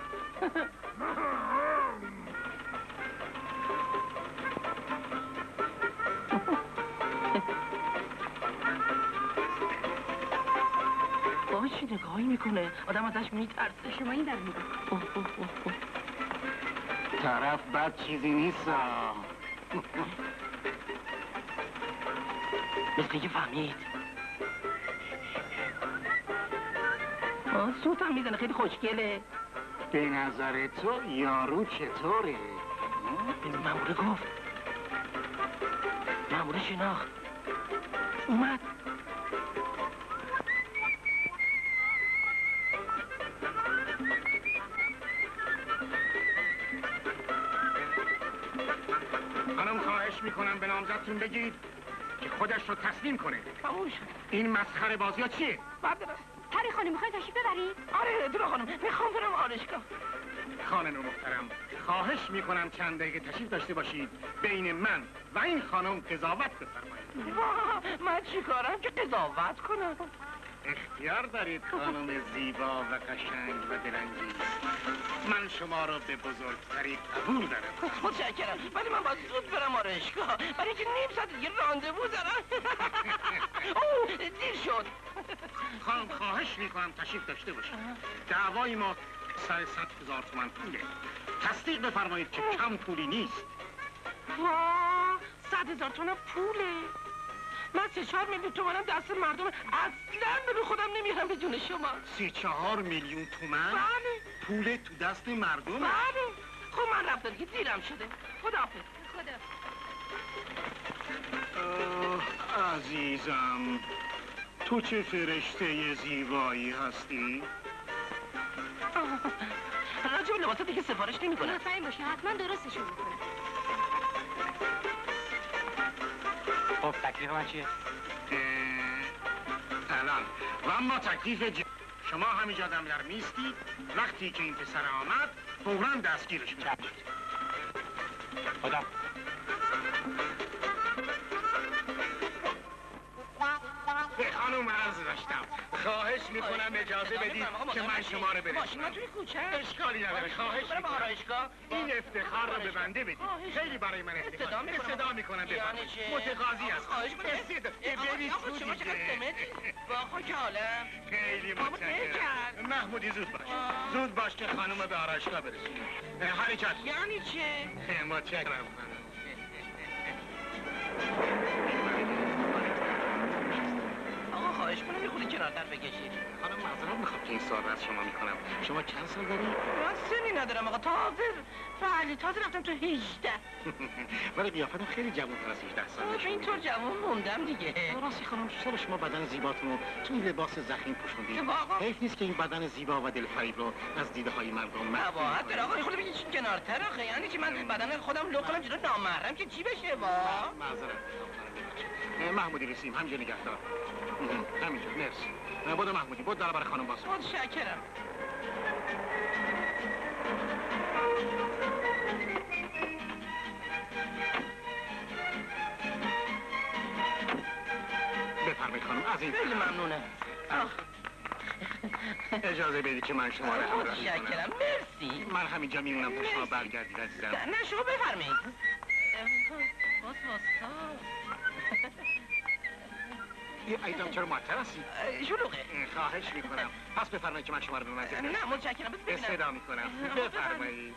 چی نگاهی می‌کنه؟ آدم ازش میترسه. شما این در میگه اوه، اوه، اوه، اوه. طرف بد چیزی نیست. مثل که فهمید. آه سوت هم می‌زنه خیلی خوشگله. به نظر تو یارو چطوره؟ ماموره گفت. ماموره شناخت. اومد. خواهش می‌کنم به نامزدتون بگید که خودش رو تسلیم کنه. تموم شد این مسخره بازی ها چیه؟ بعد پری خانم می‌خوای تشریف ببرید آره درو خانم. می‌خوام برم آرشگاه خانم محترم خواهش می‌کنم چند دقیقه تشریف داشته باشید. بین من و این خانم قضاوت بفرمایید. واه، من چی کارم؟ که قضاوت کنم؟ اختیار دارید خانم زیبا و قشنگ و دلنگیز من شما را به بزرگتری قبول دارم. متشکرم. ولی من باید زود برم آرایشگاه. برای اینکه نیم ساعت دیگه راندوو دارم. اوه دیر شد. خانم خواهش می‌کنم تشریف داشته باشید. دعوای ما سر صد هزار تومن پوله. تصدیق بفرمایید که کم پولی نیست. واه صد هزار تومن پوله. من سه چهار میلیون تومنم دست مردم اصلا به رو خودم نمیارم به جون شما. سی چهار میلیون تومن؟ بله. پول تو دست مردم بله. خب من رفتم دیگه دیرم شده. خداحافظ. خدا. آه، عزیزم. تو چه فرشته زیبایی هستی؟ راجب لباسات دیگه سفارش نمی‌کنم مطمئن باشین حتما درستشون می‌کنه. خب تکلیف من چیه؟ الان و اما تکلیف ج... شما همینجا دم در میستید وقتی که این پسر آمد فورا دستگیرش می‌کنید خدا. خانم عرض داشتم. خواهش می‌کنم اجازه بدید که من شما رو برسونم اشکالی نداره. خواهش می‌کنم. آرایشگاه. این افتخار رو به بنده بدید. خیلی برای من افتخار. صدا می‌کنم. یعنی بفرمایید؟ متقاضی هستم. خواهش برید شما خیلی متشکرم. محمودی زود باش. زود باش که خانم به آرایشگاه اه، حرکت یعنی چه؟ متشکرم. خانم خواهش کنم خودی کنارتر بکشید. خانم معذرت می‌خوام که این سوال از شما می‌کنم شما چند سال دارید من سنی ندارم آقا تازه. بله تازه رفتم تو 18 ولی قیافتون خیلی جوان‌تر از 18 سال اینطور. جوان موندم دیگه. راستی خانم چرا شما بدن زیباتون رو توی لباس زخیم پوشوندید. حیف نیست که این بدن زیبا و دلفریب رو از دیده های مردم مخفی کنید. آقا خود بگید کنارتر. آخه یعنی که من بدن خودم لو کنم جلو نامحرم که چی بشه؟ با معذرت محمودی رسیم همینجا نگهدار. همینجا مرسی. بودو محمودی بود در برای خانم باز متشکرم. بفرمایید خانم از این خیلی ممنونم. آه، اجازه بدید که من شما رو همراهی متشکرم کنم مرسی. من همینجا میمونم تا شما برگردید عزیزم. نه شما بفرمایید. باز ای ایدم چرا معطل هستی شلوغه اه، خواهش می‌کنم پس بفرمایید که من شما رو به منزل. نه متشکرم بس ببینم صدا می‌کنم بفرمایید.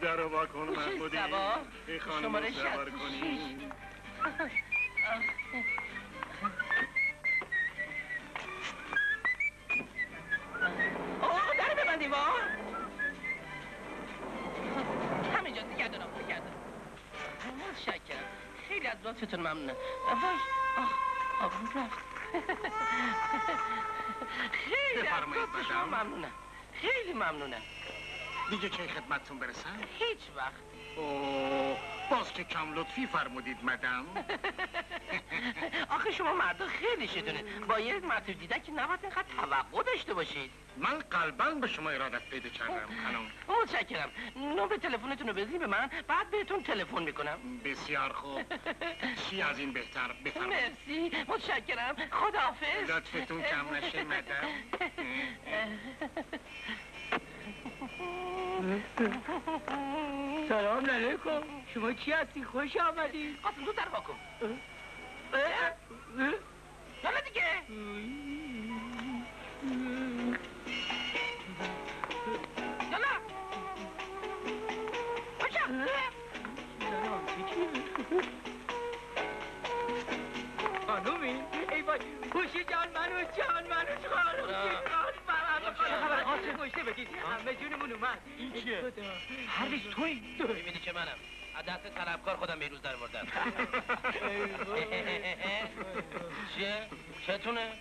درو با کن محمودی شماره رو وای آه آبرو رفت خیلی از شما. ممنونم. خیلی ممنونم. دیگه کی خدمتتون برسم؟ هیچ وقت. اوه. باز که کم لطفی فرمودید مدام. آخه شما مردا خیلی شدونه با یه مرتب دیدن که نباید اینقدر توقع داشته باشید. من قلبا به شما ارادت پیدا کردم خانم. متشکرم. نمره تلفنتون رو بدین به من بعد بهتون تلفن می‌کنم. بسیار خوب. چی از این بهتر بفرمایید؟ مرسی. متشکرم. خداحافظ. لطفتون کم نشه مدام. سلام علیکم. شما کی هستی؟ خوش آمدید قاسم تو در واکن یالا دیگه. یالا باشا خانومی ای وای خوشی جان منو جان منو خانوم همه جونمون اومد این چیه؟ هرگز توی می‌بینی که منم. از دست طلبکار خودم بیروز در مردم. چیه؟ چتونه؟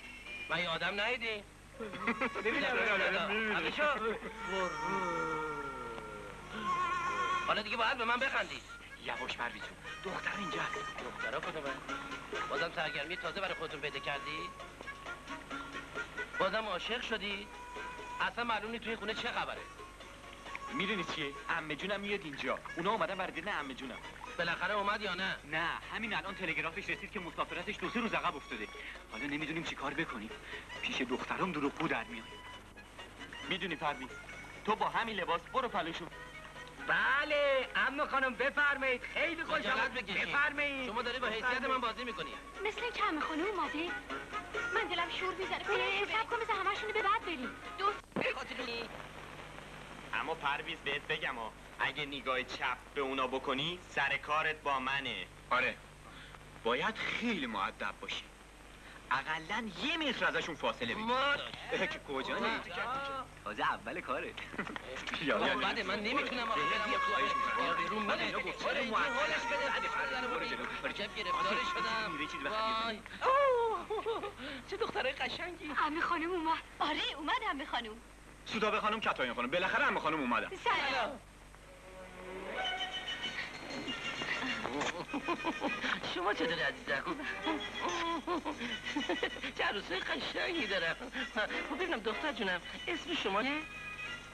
من یه آدم ندیدی؟ حالا دیگه باید به من بخندی. یواش پرویز جون. دختر اینجا دخترا کدومه بازم سرگرمی تازه برای خودتون پیدا کردی؟ بازم عاشق شدی؟ اصلا معلوم نیست توی خونه چه خبره. می‌دونی چیه؟ عمه جونم میاد اینجا. اونا اومدن برای دیدن عمه جونم. بالاخره اومد یا نه؟ نه همین الان تلگرافش رسید که مسافرتش دو سه روز عقب افتاده. حالا نمی‌دونیم چی کار بکنیم. پیش دخترم دروغگو در میاد. می‌دونی پرویز تو با همین لباس برو پلوشون بله اما خانم بفرمایید خیلی خوش آمد. بفرمایید. شما داری با حیثیت من بازی می‌کنی. مثل کم خانه اومده. من دلم شور می‌زنه. حساب کن مثل همشونو به بعد بریم. دو اما پرویز بهت بگم ها اگه نگاه چپ به اونا بکنی سر کارت با منه. آره. باید خیلی معدب باشی. اقلا یه متر ازشون فاصله بگیر. کجا نمی‌تونی تازه اول کاره. یا بابا بعد من نمی‌تونم آخه برم یا این معدب. حالش بده. عجب گرفتارش بخواد وای. چه دختره قشنگی. همه خانم اومد. آره اومد همه خانم. سودا خانم کتاین خانم. بالاخره هم خانم اومدن. سلام. شما چطوری عزیزم چه عروسای قشنگی دارم خب ببینم دختر جونم اسم شما نه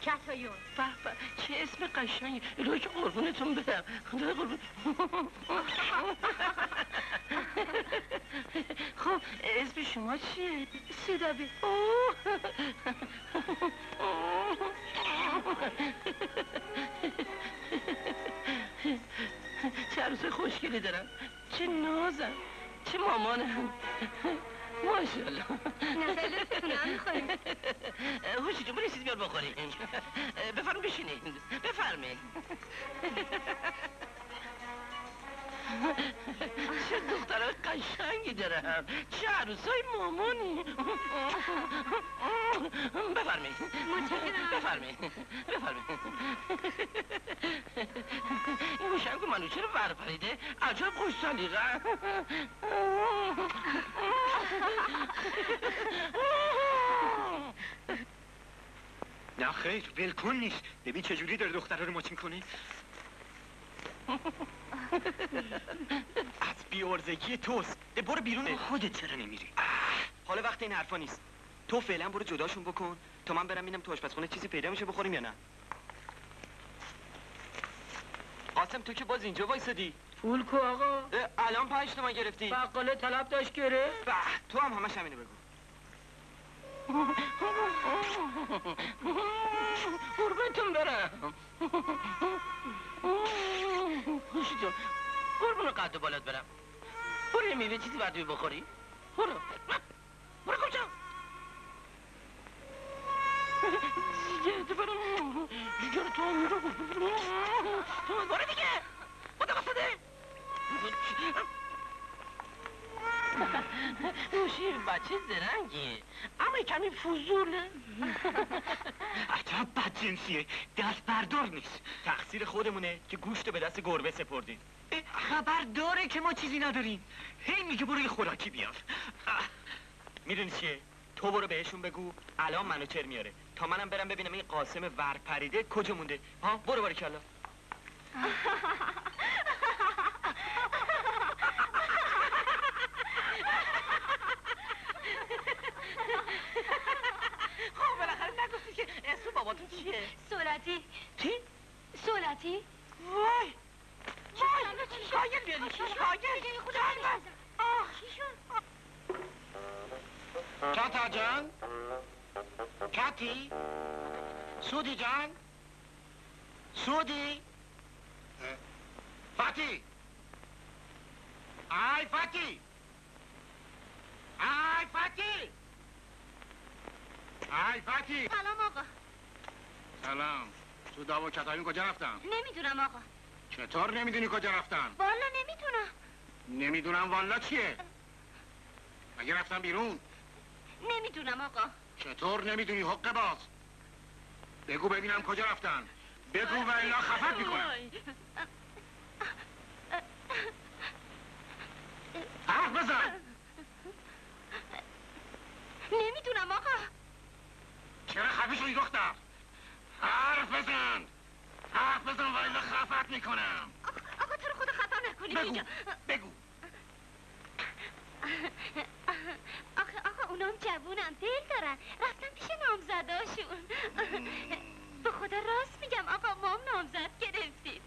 کتایون. به به چه اسم قشنگی؟ الهی که قربونتون برم. خدا قربون. خب اسم شما چیه؟ اوه. چه عروس خوشگلی دارم. چه نازم چه مامانم. ماشاءالله. نظر لطفتونه خانم هوشی جون برید چیزی بیار بخوریم. بفرم بشینید بفرمایید. چه دخترای قشنگی دارم چه عروسای مامانی بفرمایید متشکرم. بفرمایید بفرمایید این گوشنگ منوچه رو ور پریده عجب خوش سلیقه نه خیر ولکن نیست ببین چجوری داره دختره رو ماچین کنه از بیارزگی توست. ده برو بیرون. خودت چرا نمیری؟ حالا وقت این حرفا نیست. تو فعلا برو جداشون بکن. تا من برم ببینم تو آشپزخونه چیزی پیدا میشه بخوریم یا نه. قاسم تو که باز اینجا وایسادی. پول کو آقا؟ الان پنج تومن گرفتی. بقاله طلب داشت گرفت به تو هم همش همینو بگو. قربونتون برم. خوشی جون قربون قد بالات برم برو یه میوه چیزی بردوی بخوری برو برو کجا جیگرت برم جیگر تو هم میرو برو دیگه خدا بسده روشی بچه زرنگی اما کمی فضوله عجب بد جنسیه دست بردار نیست تقصیر خودمونه که گوشت به دست گربه سپردیم خبر داره که ما چیزی نداریم هی میگه برو یه خوراکی بیار می‌دونی چیه تو برو بهشون بگو الان منو چر میاره تا منم برم ببینم این قاسم ور پریده کجا مونده ها برو باریکلا که اسم باباتون چیه؟ سولتی چی؟ سولتی وای! وای! شاگل بیاری شاگل شاگل آه. چی شد؟ کتا جان. کتی سودی جان. سودی؟ فتی. آی فتی آی فتی آی فتی. سلام آقا. سلام. سودا و کتایون کجا رفتن؟ نمی‌دونم آقا. چطور نمی‌دونی کجا رفتن؟ والا نمی‌دونم. نمی‌دونم والا چیه؟ مگه رفتن بیرون؟ نمی‌دونم آقا. چطور نمی‌دونی حق باز؟ بگو ببینم کجا رفتن. بگو و الا خفت می‌کنم. حرف بزن. نمی‌دونم آقا. چرا خفه شدی دختر؟ حرف بزن! حرف بزن و ایلا خفت می‌کنم. آقا تو رو خدا خفا نکنی بگو بگو. آخه آقا اونام جوونم دل دارن. رفتم پیش نامزداشون. به خدا راست میگم آقا مام نامزد گرفتیم.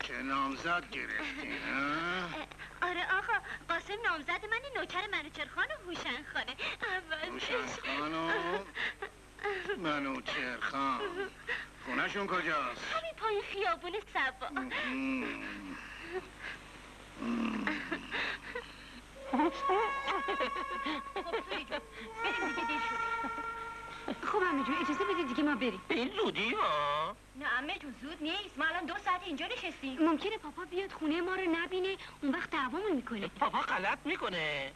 که نامزد گرفتی ها؟ آره آقا قاسم نامزد من نوکر منوچر خان و هوشن خانه. روشن خانم منوچر خان خونهشون کجاست؟ همین پای خیابون سبا. خب خب همه جون اجازه بدید دیگه ما بریم. این زودی ها نه امه جون زود نیست. ما الان دو ساعت اینجا نشستیم. ممکنه پاپا بیاد خونه ما رو نبینه اون وقت دعوامون می‌کنه. پاپا غلط می‌کنه.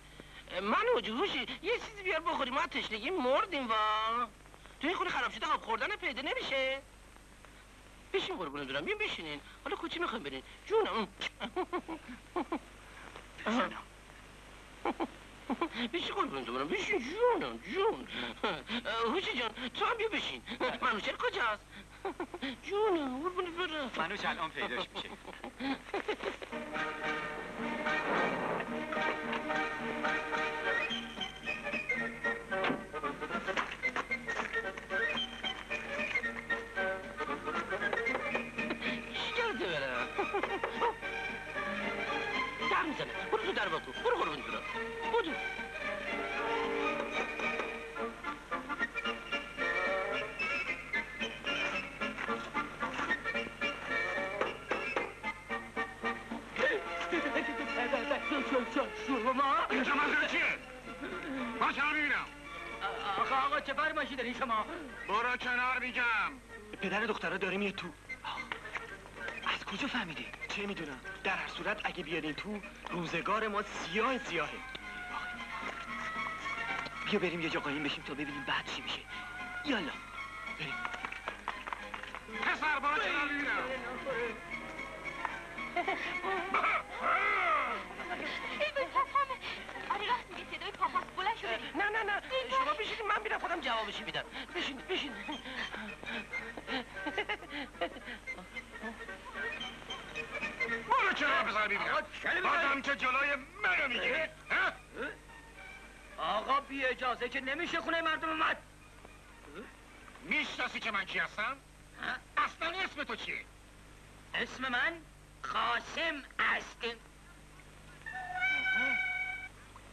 من و جوشی یه چیزی بیار بخوریم. ما از تشنگی مردیم وا. تو این خونه خراب شده آب خوردن پیدا نمیشه. بشین قربونه دارم بیان بشینین. حالا کجی می‌خوایم برین. جونم. بشین قربونه دارم بشین جونم جون هوشی جان تو هم بیا بشین منوچر کجاست جونم قربونه برم منوچ الان پیداش میشه چی کرده برم در می‌زنه برو تو بودو شما اینجا منظور چیه؟ برو کنار ببینم آقا آقا چه فرمایشی دارین شما برو کنار میگم پدر دخترها داره میاد تو از کجا فهمیدی؟ چه می‌دونم در هر صورت اگه بیارین تو روزگار ما سیاه سیاهه بیا بریم یه جا قایم بشیم تا ببینیم بعد چی میشه یالا بریم پسر برو اجازه که نمیشه خونه مردم اومد می‌شناسی که من کی هستم؟ اصلا اسم تو چیه؟ اسم من قاسم است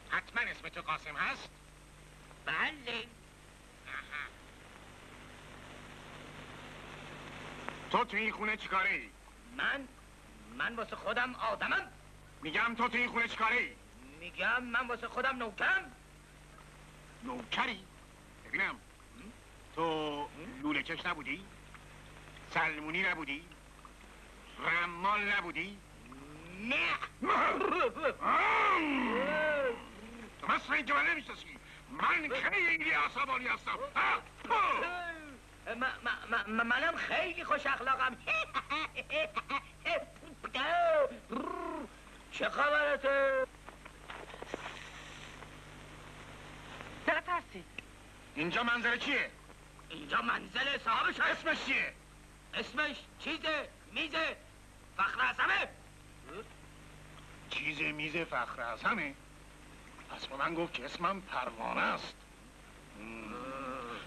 حتما اسم تو قاسم هست؟ بله. تو تو این خونه چیکاره ای؟ من من واسه خودم آدمم میگم تو تو این خونه چیکاره ای؟ میگم من واسه خودم نوکرم نوکری؟ ببینم تو لوله کش نبودی؟ سلمونی نبودی؟ رمال نبودی؟ نه تو مثل این که من نمی‌شناسی من خیلی عصبانی هستم ها؟ تو! م- م- م- منم خیلی خوش اخلاقم چه خبرته؟ چرا اینجا منظره چیه؟ اینجا منزل صاحبش اسمش چیه؟ اسمش چیزه میزه فخر اعظمه چیز میز فخر اعظمه پس به من گفت که اسمم پروانه است.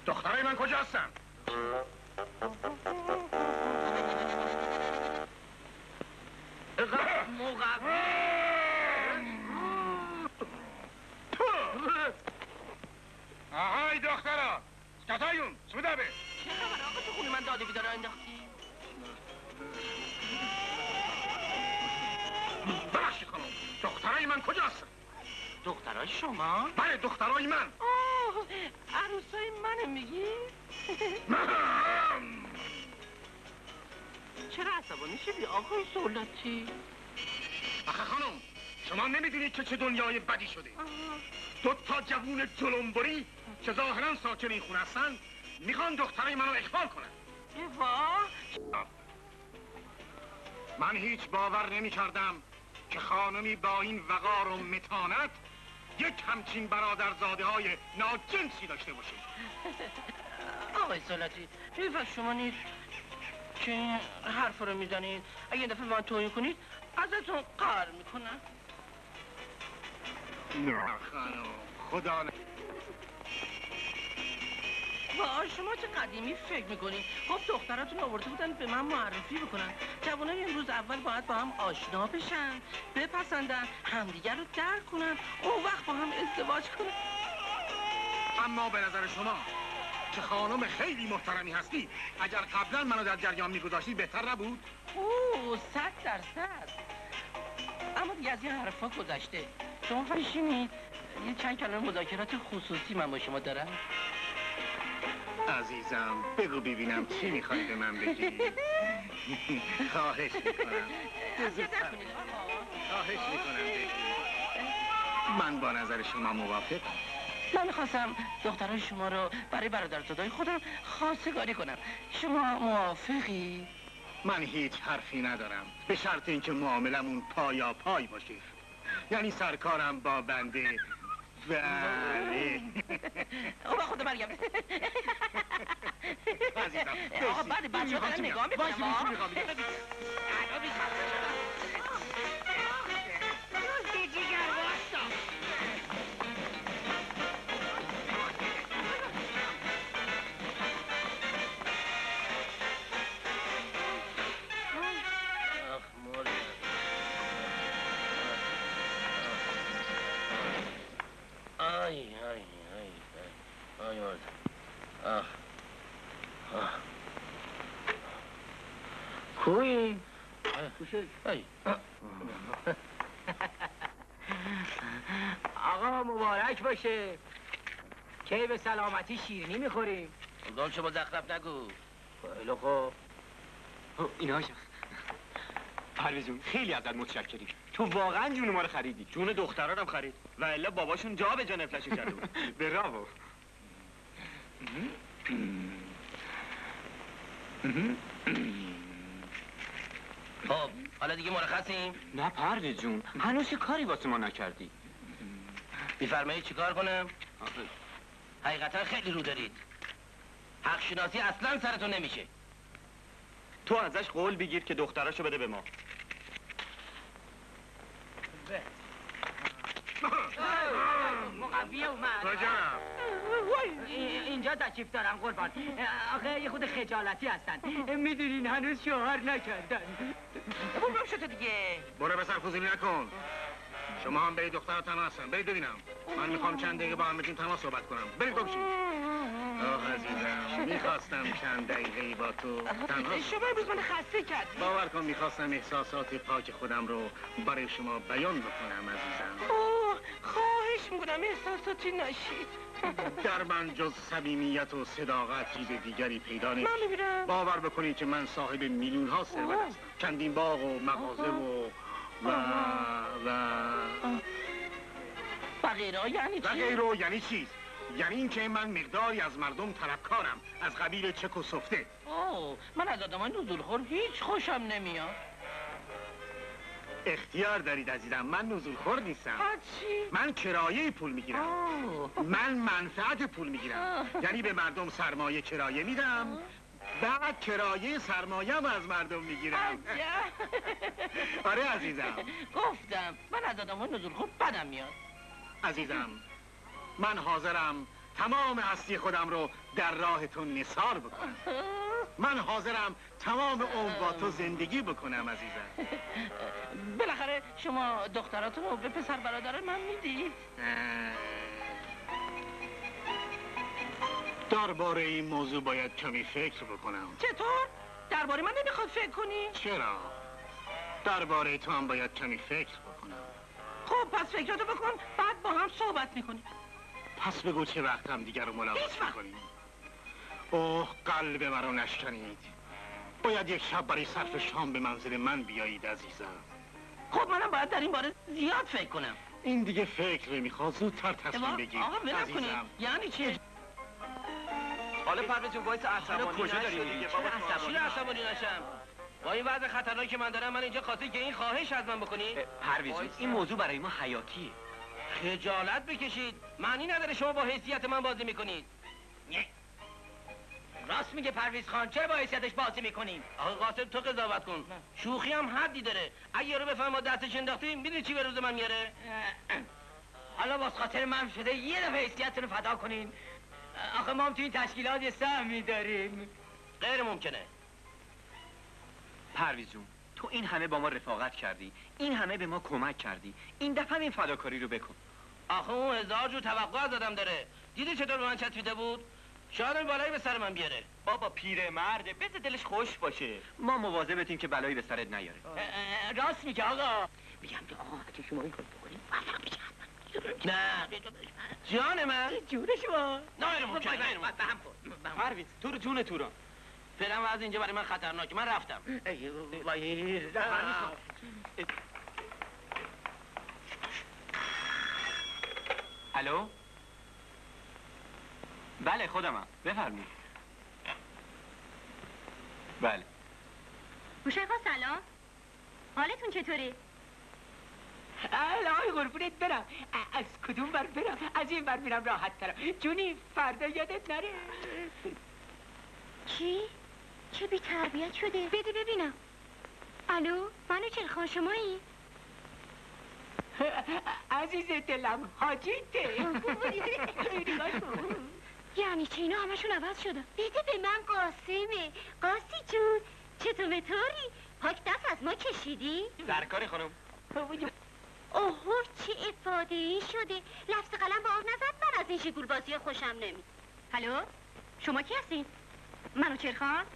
دخترای من کجا هستن؟ مقوی تو! آهای دخترا. ستایون سودا به چه خبر آقا تو خونه من داده بیدار انداختی ببخشید خانم دخترای من کجا هستن؟ دخترای شما؟ بله دخترای من. آه عروسای منه میگی؟ چرا عصبانی شدی آقای سولتی؟ آخه خانم شما نمی‌دونید که چه دنیای بدی شده. دو تا جوون جلنبری که ظاهرا ساکن این خونه هستن می‌خوان دخترای منو اخبار کنن. من هیچ باور نمی کردم که خانمی با این وقار و متانت یک همچین برادرزاده های ناجنسی داشته باشه. آقای سولتی میفهم شما نیست که این حرف رو می‌زنید. اگه این دفعه من توهین کنید ازتون قهر می‌کنم. خانم خدا نه شما چه قدیمی فکر می‌کنید خب دختراتون آورده بودن به من معرفی بکنن جوانای امروز اول باید با هم آشنا بشن بپسندن همدیگر رو درک کنن اون وقت با هم ازدواج کنن اما به نظر شما که خانم خیلی محترمی هستی اگر قبلا منو در جریان میگذاشتی بهتر نبود اوه صد درصد اما دیگه از این حرفا گذشته. شما بشینید یه چند کلمه مذاکرات خصوصی من با شما دارم. عزیزم بگو ببینم چی می‌خوای به من بگی. خواهش می‌کنم. خواهش می‌کنم بگی. من با نظر شما موافق من می‌خواستم دخترای شما رو برای برادرزادای خودم خواستگاری کنم. شما موافقی؟ من هیچ حرفی ندارم. به شرط اینکه معاملمون پایا پای باشه. یعنی سرکارم با بنده. بله. او با خود برگم عزیزم آقا بعد بچه ها نگاه می‌کنم آخ کوی؟ آی آقا مبارک باشه. کی به سلامتی شیرینی می‌خوریم؟ گل شما زخرف نگو. خیلی خوب. اینا پرویز جون خیلی ازت متشکریم. تو واقعا جون ما رو خریدی. جون دخترانم خرید. و الا باباشون جا به جا نفلشو کرده بود. براو خب حالا دیگه مرخصیم؟ نه پرویز جون هنوز که کاری واسه ما نکردی. میفرمایید چیکار کنم؟ حقیقتا خیلی رو دارید. حق شناسی اصلا سرتون نمیشه. تو ازش قول بگیر که دختراشو بده به ما. مقوی اومد کجا؟ ای- اینجا تشریف دارن قربان. آخه یه خود خجالتی هستن. می‌دونین هنوز شوهر نکردن. بابا شده دیگه. برو بسر فضولی نکن. شما هم برید دختر تنها هستن. برید ببینم. من می‌خوام چند دقیقه با همتون تنها صحبت کنم. برید بکشید آه عزیزم. می‌خواستم چند دقیقه با تو تنها شما امروز من خسته کردی. باور کن می‌خواستم احساسات پاک خودم رو برای شما بیان بکنم عزیزم. اوه خواهش می‌کنم احساساتی نشید. در من جز صمیمیت و صداقت چیز دیگری پیدا نیست من می‌بینم. باور بکنید که من صاحب میلیون ها ثروت. هستم. چندین باغ و مغازه و و غیره یعنی و چی؟ غیره یعنی چیز یعنی اینکه من مقداری از مردم طلبکارم از قبیل چک و سفته. اوه من از آدمان نزولخور هیچ خوشم نمیاد. اختیار دارید عزیزم من نزول خور نیستم. چی؟ من کرایه پول می‌گیرم. اوه. من منفعت پول می‌گیرم. یعنی به مردم سرمایه کرایه میدم بعد کرایه سرمایه از مردم می‌گیرم. آره عزیزم. گفتم من از آدمان نزولخور بدم میاد. عزیزم من حاضرم تمام هستی خودم رو در راهتون نثار بکنم من حاضرم تمام عمر با تو زندگی بکنم عزیزم بالاخره شما دختراتون رو به پسر برادر من می‌دید درباره این موضوع باید کمی فکر بکنم چطور؟ درباره من نمی‌خواد فکر کنی؟ چرا؟ درباره تو هم باید کمی فکر بکنم خب پس فکراتو بکن بعد با هم صحبت می‌کنیم. پس بگو چه وقت هم دیگر رو هیچ ملاقات وقت. می‌کنیم. اوه قلب مرا نشکنید. باید یک شب برای صرف شام به منزل من بیایید عزیزم. خب منم باید در این باره زیاد فکر کنم. این دیگه فکر نمی‌خواد زودتر تصمیم بگیر. آقا ولم کنید. یعنی چی؟ حالا پرویز جون وایسا عصبانی کجا داری نشو میری؟ دیگه. چرا بابا عصبانی نشم؟ با این وضع خطرناکی که من دارم من اینجا خاطر که این خواهش از من بکنی. پرویز این موضوع برای ما حیاتیه. خجالت بکشید. معنی نداره شما با حیثیت من بازی می‌کنید. نه. راست میگه پرویز خان چرا با حیثیتش بازی می‌کنیم؟ آقا قاسم تو قضاوت کن. شوخی هم حدی داره. اگه یارو بفهمه ما دستش انداختیم می‌دونی چی به روز من میاره حالا باز خاطر من شده یه دفعه حیثیتتون رو فدا کنین. آخه ما هم تو این تشکیلات یه سهمی داریم. غیر ممکنه. پرویز جون تو این همه با ما رفاقت کردی این همه به ما کمک کردی این دفعه این فداکاری رو بکن. آخه اون هزار جو توقع از آدم داره. دیدی چطور به من چسبیده بود؟ شاید این بالایی به سر من بیاره. بابا پیر مرده بذار دلش خوش باشه. ما مواظبتیم که بلایی به سرت نیاره. راست میگه آقا. میگم که آقا اگه شما این کار نه. جان من. جون شما. نه هم خورد. به هم پرویز تو رو جون تو فعلا از اینجا برای من خطرناکه من رفتم. ای،. الو؟ بله خودمم بفرمایید. بله. موشقا سلام. حالتون چطوره؟ الهی قربونت برم. از کدوم بر برم؟ از این بر میرم راحت ترم. جونی فردا یادت نره. چی؟ چه بی تربیت شده؟ بده ببینم الو منو چرا خان شمایی؟ عزیز دلم حاجیته. یعنی چه اینا همشون عوض شدن بده به من قاسمه قاسی جون چطور مطوری؟ پاک دست از ما کشیدی؟ سرکاری خانم اوه چه افاده ای شده لفظ قلم به آب نزد من از این شگول بازی خوشم نمی الو شما کی هستین منو چرخان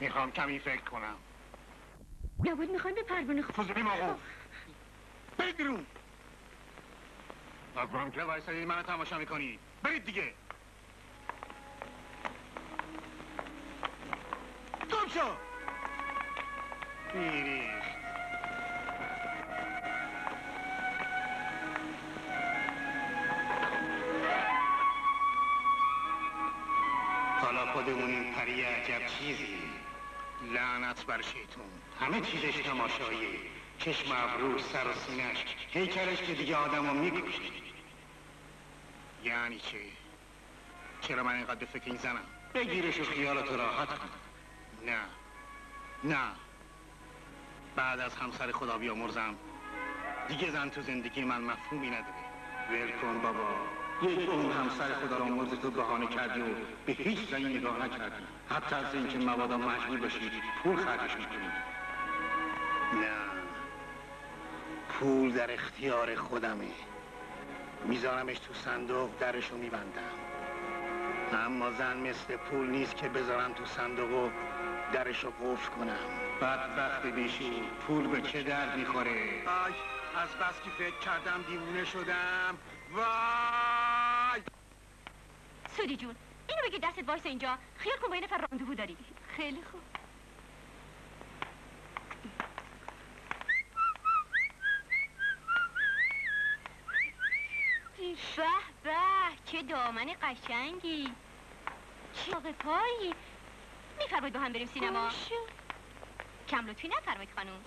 می‌خوام کمی فکر کنم. نبود می‌خوایم به پروانه خ... فضولی موقوف برید بیرون. نکنم که وایسادید منو تماشا می‌کنید برید دیگه. گم شو. بیریخت حالا خودمونیم پری عجب چیزی لعنت بر شیطون. همه چیزش تماشایی. چشم ابرو سر و سینش هیکلش که دیگه آدمو می‌کشه. یعنی چه چرا من اینقدر به فکر این زنم؟ بگیرش و خیالتو راحت کن. نه. نه. بعد از همسر خدا بیامرزم. دیگه زن تو زندگی من مفهومی نداره. ول کن بابا. یک اون همسر خدا را مرز تو بهانه کردی و به هیچ زنی نگاه نکردی. حتی از اینکه مبادا مجبور باشی پول خرجش می‌کنی. نه. پول در اختیار خودمه. میذارمش تو صندوق درشو میبندم. اما زن مثل پول نیست که بذارم تو صندوق و درشو قفل کنم. بدبخت بیشی پول به چه درد می‌خوره؟ آی از بس که فکر کردم دیوونه شدم وای! سودی جون اینو بگی دستت وایس اینجا. خیال کن با این نفر راندوو داری. خیلی خوب. به به چه دامن قشنگی. چه آقه پایی. میفرمایید با هم بریم سینما. کم لطفی نفرمایید خانم.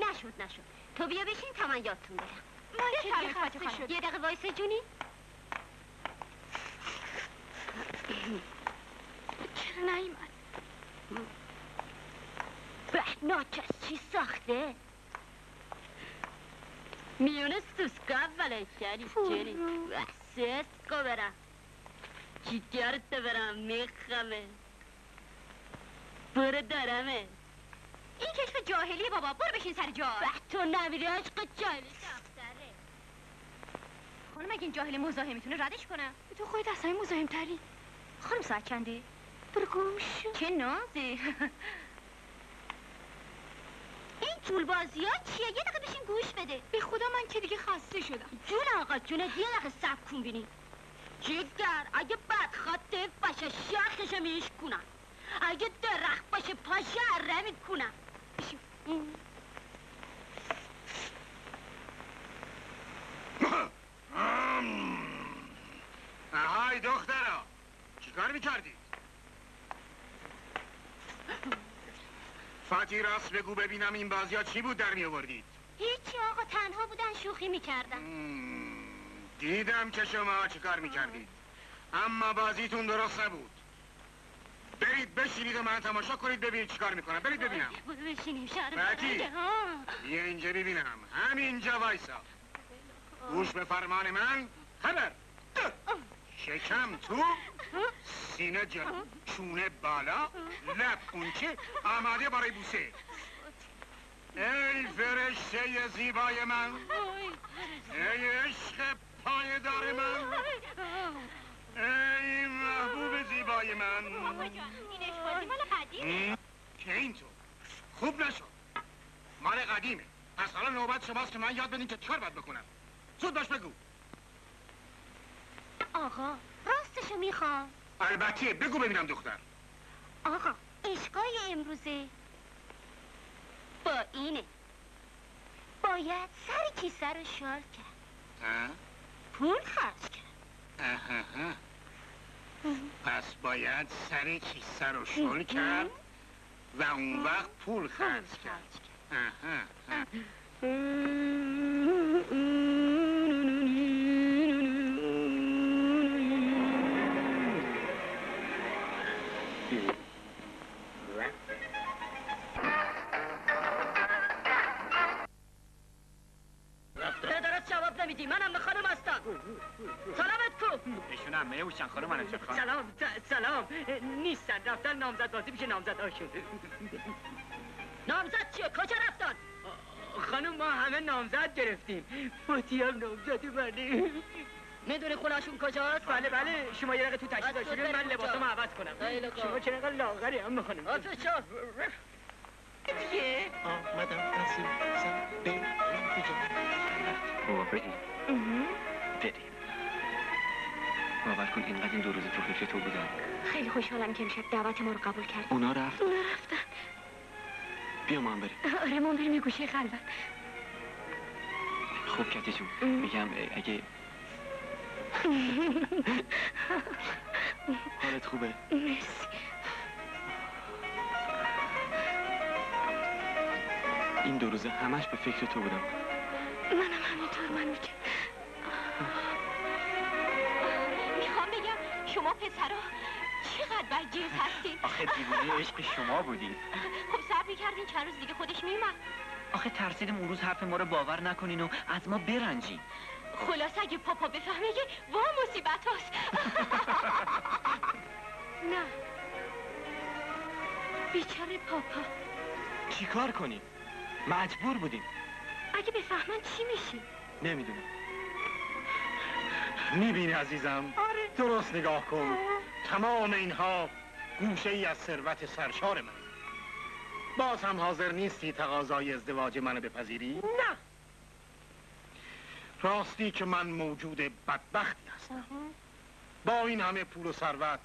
نشد نشد. تو بیا بشین تا من یادتون برم من که دیگه. شدم. یه دقیقه وایسه جونی. چرا نیومد؟ به ناچست چی ساخته؟ میونه سوسکا اوله کردی چلی سسکو برم. جیگرت برم میخمه برو دارمه این کشف جاهلیه بابا برو بشین سر جا. تو نمیری عشق جاهلی خانم اگه این جاهل مزاحم می‌تونه ردش کنم. تو خودت اصلا مزاحم تری خانم ساعت چنده؟ برو گم شو. چه نازی این طول بازی ها چیه؟ یه دقیقه بشین گوش بده. به خدا من که دیگه خسته شدم. جون آقا جون یه دقیقه سب کن بینی. جگر اگه بدخواته باشه شاخشو میشکنم اگه درخت باشه پاشه اره می‌کنم آهای دخترا. چیکار می‌کردی؟ فاتی راست بگو ببینم این بازی ها چی بود در میآوردید. هیچی آقا تنها بودن شوخی می‌کردن. دیدم که شما چیکار می‌کردید. اما بازیتون درست نبود. برید بشینید و من تماشا کنید ببینید چیکار می‌کنم. برید ببینم. برو بشینیم ها بیا اینجا ببینم. همینجا وایسا. گوش به فرمان من. خبر. شکم تو. سینه جلو چونه بالا. لب اونچه. آماده برای بوسه. ای فرشته زیبای من. ای عشق پایدار من. ای محبوب زیبای من. که اینطور خوب نشد مال قدیمه. پس حالا نوبت شماست که من یاد بدین که چکار باید بکنم. زود باش بگو. آقا راستشو می‌خوام. البته بگو ببینم دختر. آقا اشکای امروزه. با اینه. باید سر کیسه رو شال کرد. اه؟ پول خرج کرد. پس باید سر کیسه رو شل کرد و اون وقت پول خرج کرد. بازی میشه نامزد هاشون نامزد چیه کجا رفتن خانم ما همه نامزد گرفتیم فوتی هم نامزد منه می‌دونی خونهشون کجاست؟ بله بله شما یه دقیقه تو تو داشتید من لباسمو؟ عوض کنم. شما چرا اینقدر لاغری هم خانم آتش شد دیگه آمدم نسیم زن به بریم باور کن اینقدر این دو روز تو فکر تو بودم خیلی خوشحالم که امشب دعوت ما رو قبول کرد اونا رفت؟ اونا رفتن. بیا ما هم بریم. آره ما بریم یه گوشه خلوت. خوب کتی جون. میگم اگه حالت خوبه؟ مرسی. این دو روزه همش به فکر تو بودم. منم همینطور منو که. شما پسرا چقدر بدجنس هستین؟ آخه دیوونه عشق شما بودی خب صبر می‌کردین چند روز دیگه خودش میومد آخه ترسیدیم اون روز حرف ما رو باور نکنین و از ما برنجین. خلاص اگه پاپا بفهمه که وا مصیبت هست نه. بیچاره پاپا. چیکار کنیم؟ مجبور بودیم. اگه بفهمن چی میشی؟ نمی‌دونم. می‌بینی عزیزم؟ درست نگاه کن. تمام اینها گوشه ای از ثروت سرشار من. باز هم حاضر نیستی تقاضای ازدواج منو بپذیری؟ نه. راستی که من موجود بدبختی هستم. با این همه پول و ثروت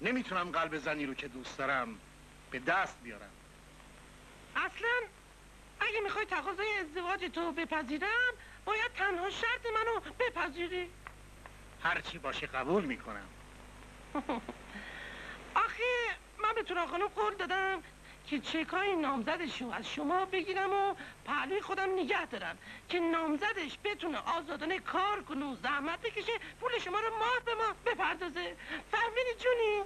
نمی‌تونم قلب زنی رو که دوست دارم به دست بیارم. اصلا اگه می‌خوای تقاضای ازدواج تو بپذیرم باید تنها شرط منو بپذیری. هرچی باشه قبول می‌کنم. آخه من به توران خانم قول دادم که چکای نامزدشو از شما بگیرم و پهلوی خودم نگه دارم که نامزدش بتونه آزادانه کار کنه و زحمت بکشه پول شما رو ماه به ماه بپردازه. فهمیدی جونی؟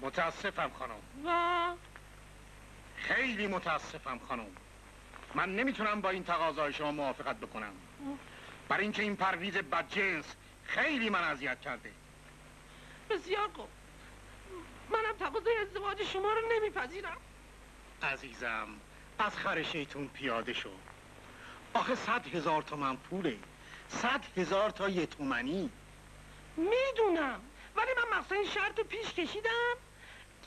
متاسفم خانم. وا. خیلی متاسفم خانم. من نمی‌تونم با این تقاضای شما موافقت بکنم. برای اینکه این پرویز بدجنس خیلی من اذیت کرده. بسیار خوب. منم تقاضای ازدواج شما رو نمیپذیرم. عزیزم از خر شیطون پیاده شو. آخه صد هزار تومن پوله. صد هزار تا یه تومنی. می‌دونم ولی من مقصد این شرط رو پیش کشیدم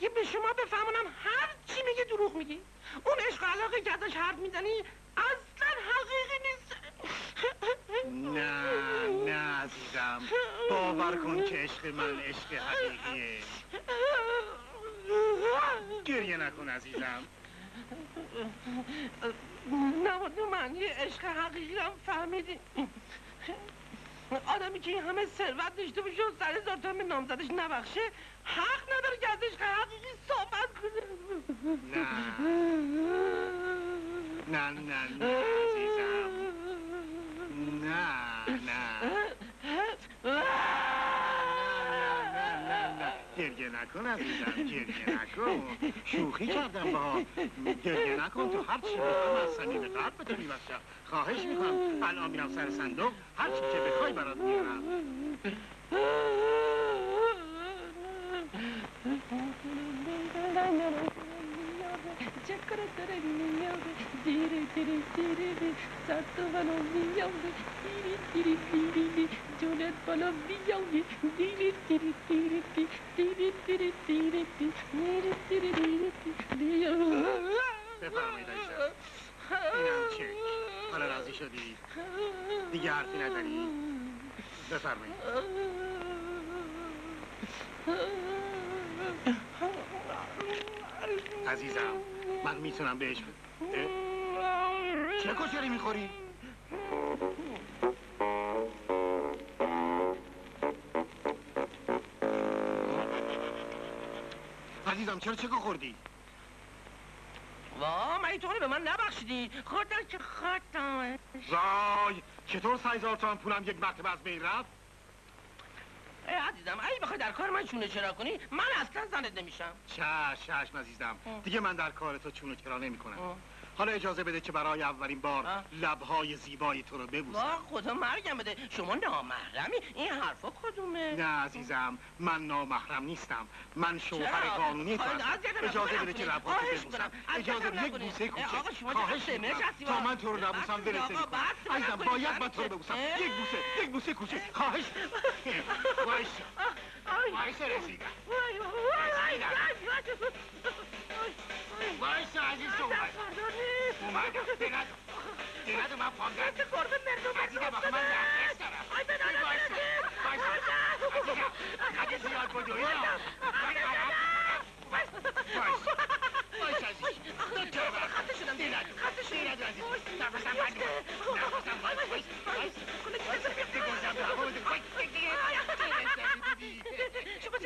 که به شما بفهمونم هر چی میگه دروغ میگی. اون عشق علاقه که ازش حرف می‌زنی اصلا حقیقی نیست. نه نه عزیزم. باور کن که عشق من عشق حقیقیه. گریه نکن عزیزم. نبود من یه عشق حقیقی هم فهمیدی. آدمی که این همه ثروت داشته باشه و سر هزار به نامزدش نبخشه حق نداره که از عشق حقیقی صحبت کنه. نه. نه نه نه عزیزم. نه نه گریه نکن عزیزم گریه نکن. شوخی کردم با گریه نکن تو هر چی بخوام از صمیم قلب به تو میبخشم. خواهش می‌کنم. الان میرم سر صندوق. هر چی که بخوای برات میارم بفرمایید عزیزم اینم چک حالا راضی شدی دیگه حرفی نداری بفرمایید عزیزم من می‌تونم بهش؟ چه کشری می‌خوری؟ عزیزم چرا چکو خوردی؟ وا من تو به من نبخشیدی خدا که خودم وای چطور سه هزار تومن پولم یک مرتبه از بین رفت؟ ای عزیزم اگه بخوای در کار من چونه چرا کنی من اصلا زنت نمیشم چشم چشم عزیزم. دیگه من در کار تو چون و چرا نمی کنم اه. حالا اجازه بده که برای اولین بار. لبهای زیبای تو رو ببوسم. خدا مرگم بده. شما نامحرمی. این حرفا کدومه؟ نه عزیزم من نامحرم نیستم. من شوهر؟ قانونی تو اجازه بده. که لبها تو خواهش ببوسم. اجازه بده یک. بوسه اه، آقا، کوچک شما خواهش تا با- من تو رو نبوسم برسه عزیزم. باید من تو رو ببوسم. یک بوسه یک بوسه کوچک خواهش وایسا. وایسا رسیدم. وایسا عزیز تو اومد اومدم بگرد بگرد من پام درد عزیزم آخه من نرگس دارم وایسا وایسا عزیزم اگه زیاد بدوی نه من عرب وایسا وایسا عزیز تا بر خسته شدم ندو دیر ندو عزیز نفسم بند اومد نفسم بند وایسا وایسا بگذم به هوا بده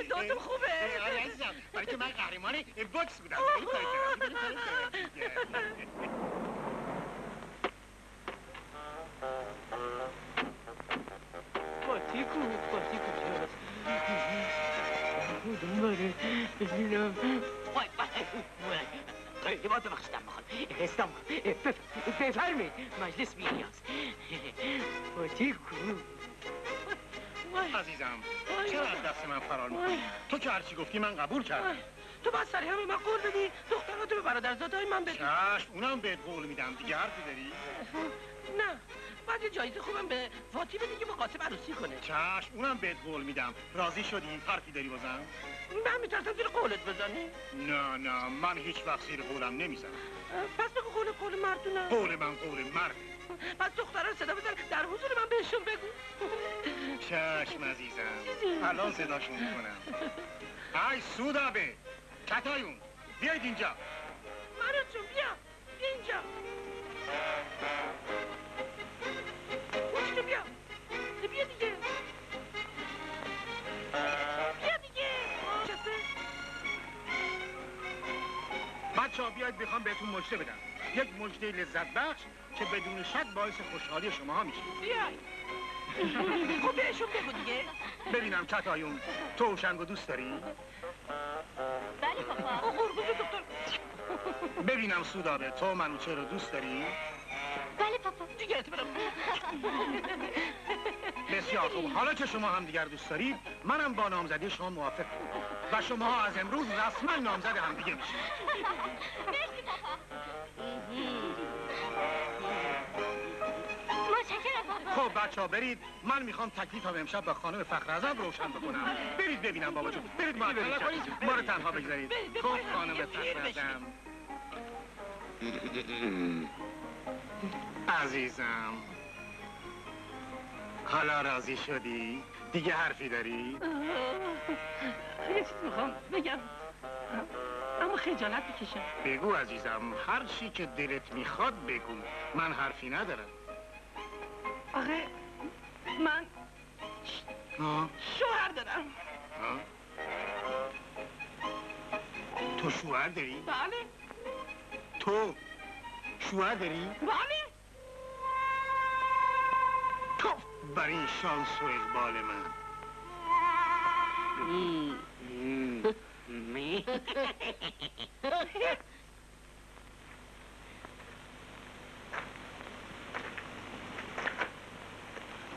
دادم خوبه. آره عزیزم. برای که من قهرمان بوکس بودم. خیلی کاری کردم. خیلی کاری کردم. پاتی کو پاتی کجاست کدوم بره ببینم. وای وای با ببخشیدم بخواد. استم بفرمید مجلس بیاز پاتی کو وای عزیزم چرا از دست من فرار می‌کنی؟ تو که هرچی گفتی من قبول کردم. تو باید سری همه من قول بدی دختراتو به برادرزادهای من بدی. چشم اونم بهت قول میدم دیگه حرفی داری؟ نه بعد یه جایزه خوبم به فاتی بدی که با قاسم عروسی کنه. چشم اونم بهت قول میدم. راضی شدی حرفی داری بازم من میترسم زیر قولت بزنی. نه نه من هیچ وقت زیر قولم نمی‌زنم. پس بگو قول قول مردونه. قول من قول مرد پس دخترها رو صدا بزن. در حضور من بهشون بگو. چشم عزیزم. الان صداشون می‌کنم. ای سودابه. کتایون بیاید اینجا. مرد بیا. بیا اینجا. خوشتو بیا. بیا دیگه. بیا دیگه. چسته بچه ها بیاید بخوام بهتون مژده بدم. یک مژده لذت بخش که بدون شک باعث خوشحالی شما میشه. بیای خب بهشون بگو دیگه. ببینم کتایون تو اوشنگو دوست داری؟ بله پاپا او قربون دکتر. ببینم سودابه تو منوچه رو دوست داری؟ بله پاپا. دیگه برم بسیار خوب. حالا که شما هم دیگر دوست دارید منم با نامزدی شما موافقم. و شما ها از امروز رسما نامزد هم دیگه میشید. خب بچه ها برید. من می‌خوام تکلیفم امشب با خانم فخر ازم روشن بکنم. برید ببینم بابا جون. برید ما ما رو تنها بگذارید. خب خانم فخر ازم عزیزم. حالا راضی شدی؟ دیگه حرفی داری؟ یه چیز می‌خوام بگم. اما خجالت می‌کشم. بگو عزیزم هر چی که دلت می‌خواد بگو. من حرفی ندارم. آخه من؟ شوهر دارم؟ تو شوهر داری؟ بله تو شوهر داری؟ بله تو بر این شانس و اقبال من می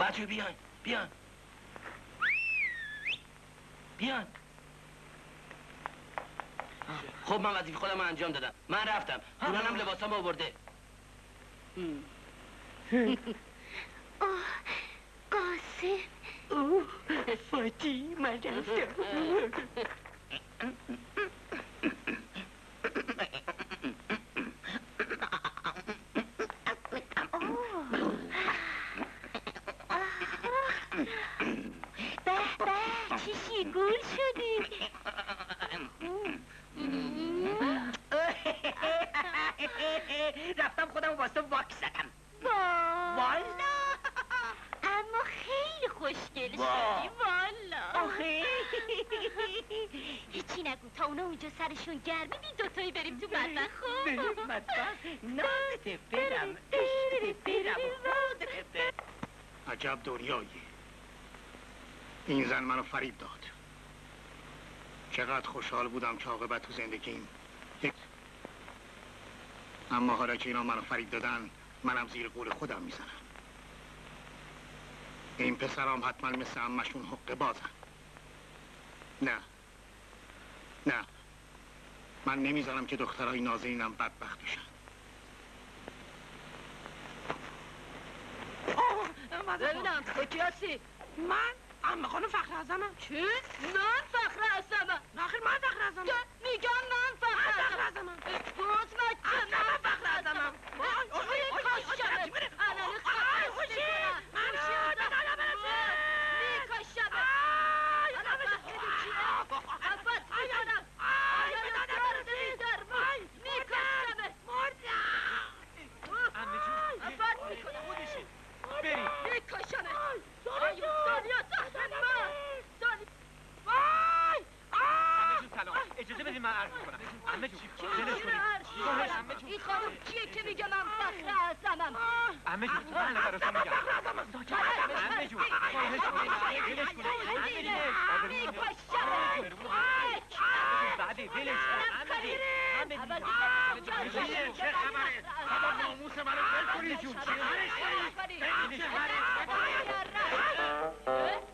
بچه بیان بیان بیان خب من وظیفه خودم رو انجام دادم. من رفتم. دورانم لباسام آورده. آه قاسم. اوه فاتی من رفتم به به چی شیگول شدی رفتم خودم واسه واک زدم. والا. اما خیلی خوشگل. شدی والا. آخه. هیچی نگو تا اونا اونجا سرشون گرمه بی دوتایی بریم تو مطبخ بریم خب مطبخ برم. عشقته برم. خودته برم عجب دنیایی. این زن منو فریب داد. چقدر خوشحال بودم که عاقبت تو زندگیم. یک اما حالا که اینا منو فریب دادن منم زیر قول خودم می‌زنم. این پسرام حتما مثل امشون حق بازن. نه. نه. من نمی‌ذارم که دخترای نازنینم بدبخت بشن. ببینم تو کی هستی؟ من؟ عمه خانم فخر اعظمم. چی؟ من فخر هستم ناخیر من فخر اعظمم. میگم من فخر من فخر اعظمم. باز بچه من فخر اعظمم. وای آی آی آی آی آی بره الان آی خواهد خوشی من می‌کنم نه نه برسه میکشمه آی الان برسه فهمیدی چیه؟ افت می‌کنم آی الان بدن دارد برسه میدر آی میکشمه مردم عمه جون افت می‌کنم خودشه بریم میکشمه آیا دنیا تحت من دنیا وای عمه جون سلام بدید من عرض کنم عمه جون دلش کنید این خانم کیه که میگه من فخر هستمم عمه جون من براتون میگم عمه جون خواهش کنید دلش کنید عمه جون میکشمه بعدی دلش عمه جون عمه جون چه خبره؟ بابا ناموس منو ول کنید جون ای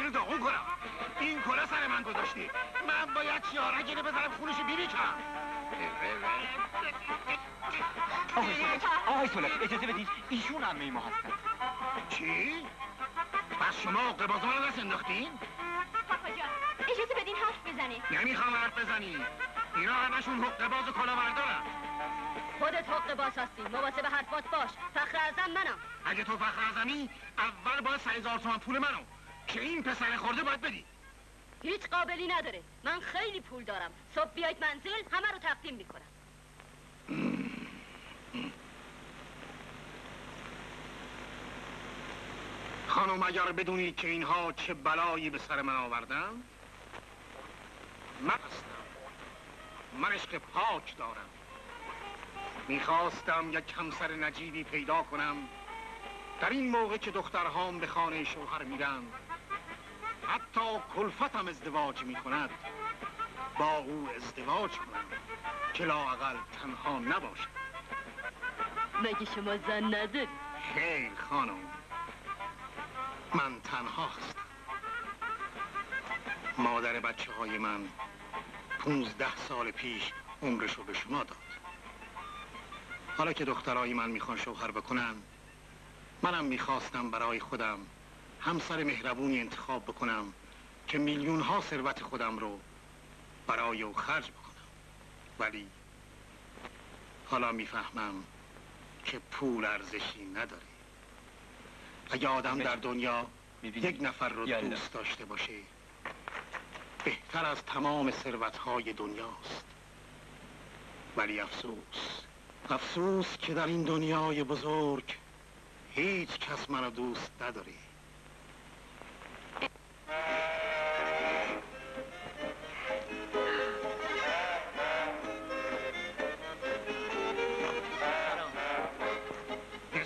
کله رو داغون کنم. این کلا سر من گذاشتی. من باید چیارک اینو بذارم خونش بیبی کنم آقای سولک آقای سولک اجازه بدید ایشون عمه ما هستن. چی؟ پس شما عقد بازا رو دست انداختین؟ پاپا جان اجازه بدین حرف بزنه نمی‌خوام حرف بزنی. اینا همشون حقه باز و کلاوردارن خودت حق باز هستی. مواظب حرفات باش. فخر اعظم منم. اگه تو فخر اعظمی اول باید سه هزار تومن پول منو. که این پسر خورده باید بدی؟ هیچ قابلی نداره. من خیلی پول دارم. صبح بیاید منزل همه رو تقدیم می‌کنم. خانم اگر بدونید که اینها چه بلایی به سر من آوردن من هستم. من عشق پاک دارم. می‌خواستم یک همسر نجیبی پیدا کنم. در این موقع که دخترهام به خانه شوهر میرن حتی کلفتم ازدواج می‌کند. با او ازدواج کنم که لااقل تنها نباشد. مگه شما زن نداری؟ خیر خانم. من تنها هستم. مادر بچه های من پونزده سال پیش عمرشو به شما داد. حالا که دخترای من می‌خوان شوهر بکنن منم می‌خواستم برای خودم همسر مهربونی انتخاب بکنم که میلیون ها ثروت خودم رو برای او خرج بکنم. ولی حالا می‌فهمم که پول ارزشی نداره. اگه آدم در دنیا یک نفر رو. دوست داشته باشه بهتر از تمام ثروتهای دنیاست. ولی افسوس افسوس که در این دنیای بزرگ هیچ کس منو دوست نداره.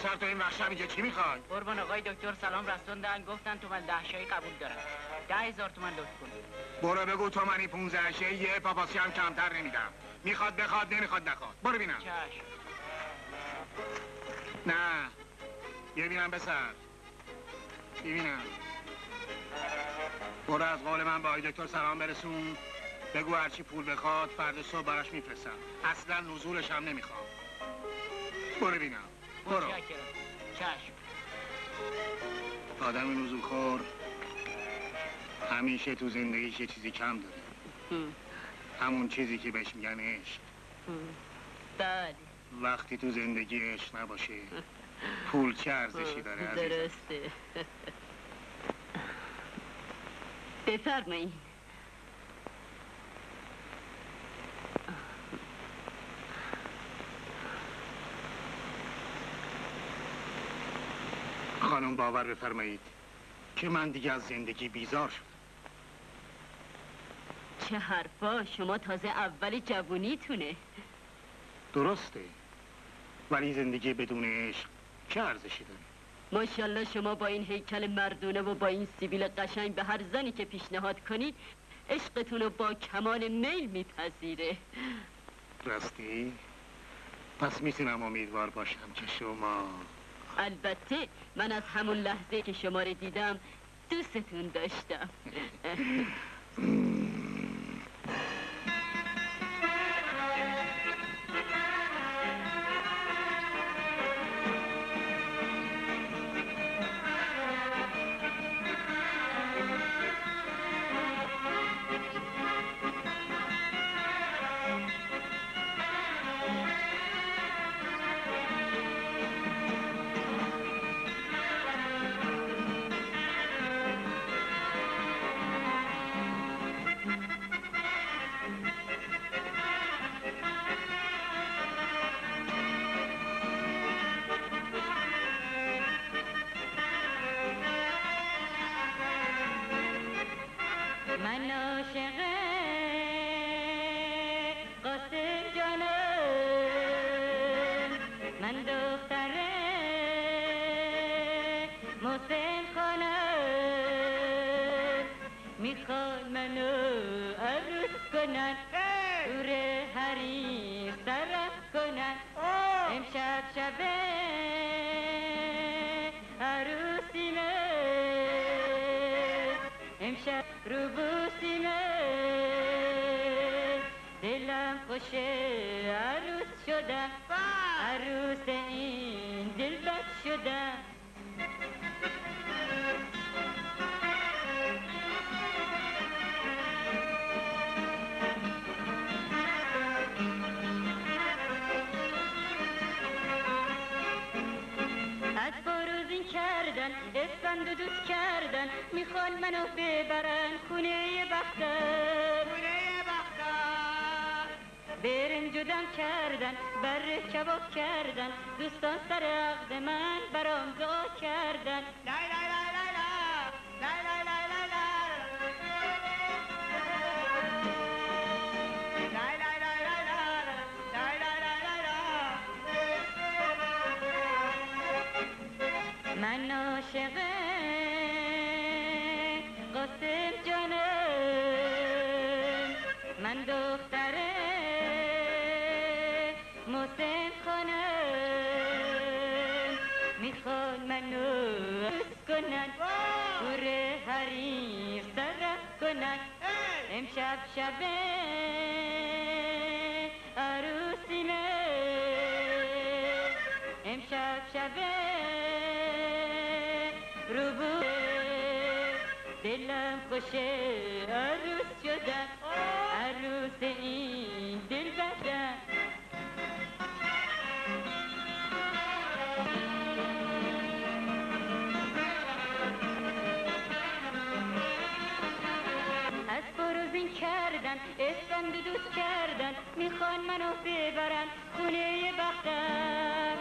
سر تو این چی می‌خوای؟ قربان آقای دکتر سلام رسوندن گفتن تو من ده قبول دارم. ده هزار تومن لطف کن. برو بگو تو منی پونزه شایی یه پاپاسی هم کمتر نمیدم. می‌خواد بخواد نمی‌خواد نخواد. برو بینم چشم. نه. یه بینم بسر. ببینم. برو از قول من با آقای دکتر سلام برسون. بگو هرچی پول بخواد فردا صبح براش میفرستم. اصلا نزولش هم نمی‌خوام. برو بینم. برو. چشم. آدم نزول خور. همیشه تو زندگیش یه چیزی کم داره. همون چیزی که بهش میگن عشق. بله. وقتی تو زندگی عشق نباشه پول چه ارزشی داره عزیزم؟ درسته. بفرمایید خانم باور بفرمایید که من دیگه از زندگی بیزار شدم. چه حرفا؟ شما تازه اول جوونیتونه. درسته. ولی زندگی بدون عشق چه ارزشی داره؟ ماشاءالله شما با این هیکل مردونه و با این سیبیل قشنگ به هر زنی که پیشنهاد کنید عشقتون رو با کمال میل میپذیره. راستی؟ پس می‌تونم امیدوار باشم که شما البته من از همون لحظه که شما رو دیدم دوستتون داشتم. من عاشق قاسم جانم. من دختر محسن خانم. می‌خوان منو عروس کنن. عروس شدم عروس این دلبر شدم از بروزین کردن اسفند دوست کردن می‌خوان منو ببرن برنج جدم کردن بر کباب کردن دوستان سر عقد من برام دعا کردن امشب شب عروسیمه امشب شب روبو دلم خوشه می‌خوان منو ببرن خونه بختم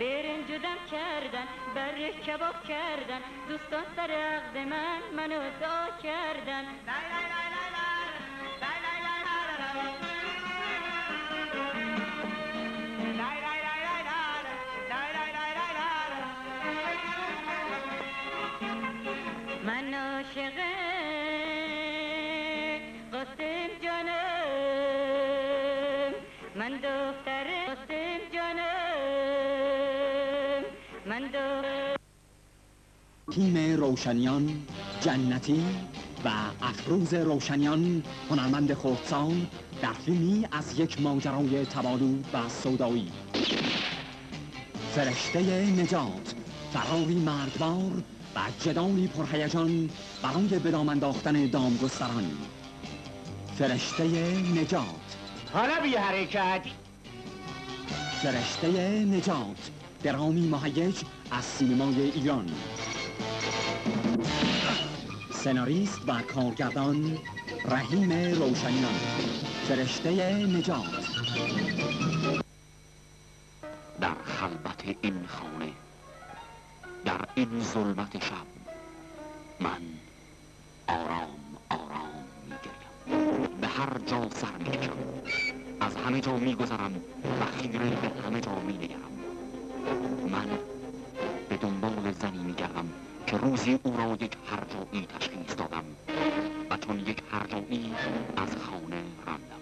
برن جدم کردن بره کباب کردن دوستان سر عقد من منو دا کردن. من عاشقم تیم روشنیان جنتی و افروز روشنیان هنرمند خودسان در فیلمی از یک ماجرای تبالو و سودایی. فرشته نجات فراری مرگبار و جدالی پرهیجان برای به دام انداختن دامگستران. فرشته نجات. حالا بی حرکت. فرشته نجات درامی مهیج از سینمای ایران. سناریست و کارگردان رحیم روشنیان. فرشته نجات. در خلبت این خانه در این ظلمت شب من آرام آرام میگریم. به هر جا سر می‌کشم از همه جا میگذرم و خیره به همه جا مینگرم. من به دنبال زنی میگردم که روزی او را یک هرجایی تشخیص دادم و چون یک هرجایی از خانه راندم.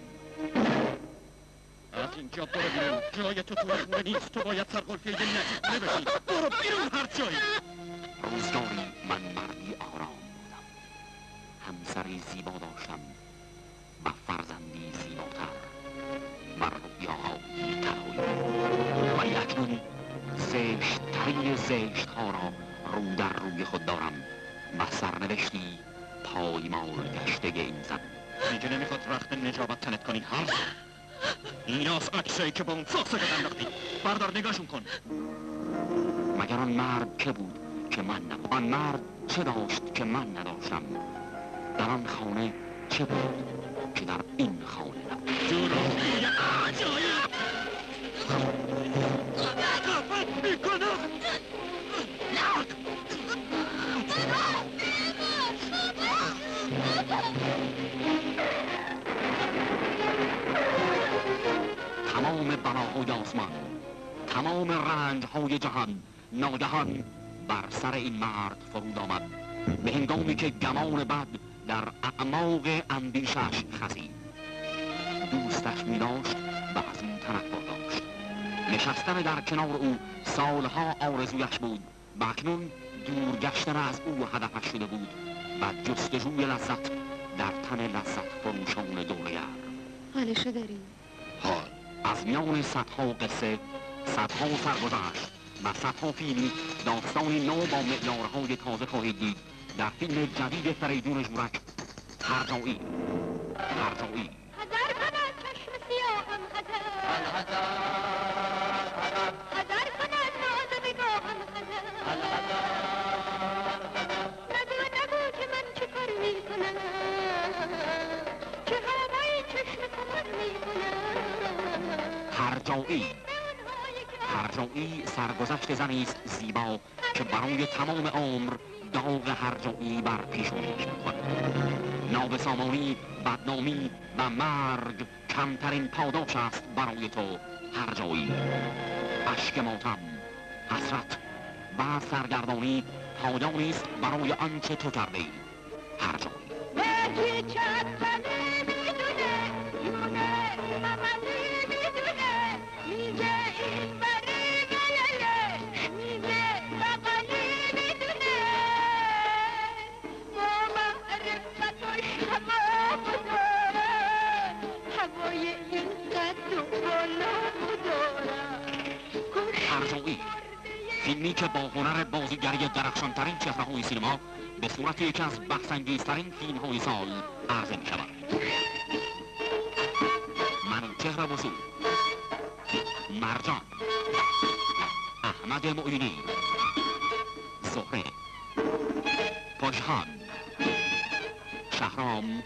از اینجا برو بیرون. جای تو توی خونه نیست. تو باید سرقلفی یه نجیب بشی. برو بیرون هر جایی. روزگاری من مردی آرام بودم. همسری زیبا داشتم و فرزندی زیباتر. و رویاهایی تهایی و اکنون زشتترین زشت ها را رو در روی خود دارم. و سرنوشتی پایمال گشته این زن. دیگه نمی‌خواد رخت نجابت تنت کنی هم ایناست عکسایی که با اون فاسقت انداختی. بردار نگاهشون کن. مگر آن مرد که بود که من نبود آن مرد چه داشت که من نداشتم؟ در آن خانه چه بود که در این خانه نبود؟ تمام بلاهای آسمان تمام رنج های جهان ناگهان بر سر این مرد فرود آمد. به هنگامی که گمان بد در اعماق اندیشش خزید. دوستش می داشت و از این تنفر داشت نشستن در کنار او سالها آرزویش بود. و اکنون دورگشتن از او هدفش شده بود. و جستجوی لذت در تن لذت فروشان دولیر حالشو داری؟ حال. از میان صدها قصه صدها سرگذشت و صدها فیلم داستانی نو با معیارهای تازه خواهید دید در فیلم جدید فریدون ژورک هرجایی هرجایی هرجایی هرجایی سرگذشت زنی است زیبا که برای تمام عمر داغ هرجایی بر پیشونیش می‌کند. نابسامانی بدنامی و مرگ کمترین پاداش است برای تو هرجایی اشک ماتم حسرت و سرگردانی پایانی است برای آنچه تو کرده ای هرجایی وقتی هرجایی فیلمی که با هنر بازیگری درخشانترین چهره های سینما به صورت یکی از بحثانگیزترین فیلم های سال عرضه می شود منوچهر وسو مرجان احمد معینی زهره پشهان شهرام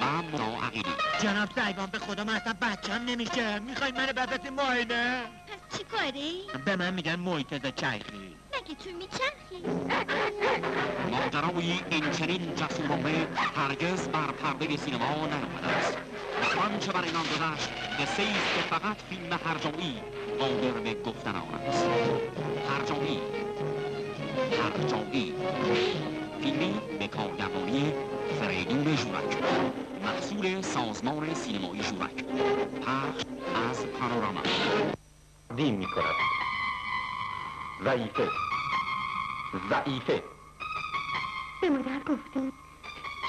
و مرا عقیلی جناب سایبان به خدا من اصلا بچم نمیشه. می‌خوای منو بفرستی معاینه پس چی کاری؟ به من میگن محیط چرخی. مگه تو میچرخی؟ ماجرای این چنین جسورانه هرگز بر پرده سینما نیامده است. و آنچه بر اینان گذشت قصه است که فقط فیلم هرجایی قادر به گفتن آن است. هرجایی هرجایی فیلمی به کارگردانی فریدون ژورک محصول سازمان سینمایی ژورک پخش از پانوراما. دیم می کند ضعیفه ضعیفه به مادر گفتیم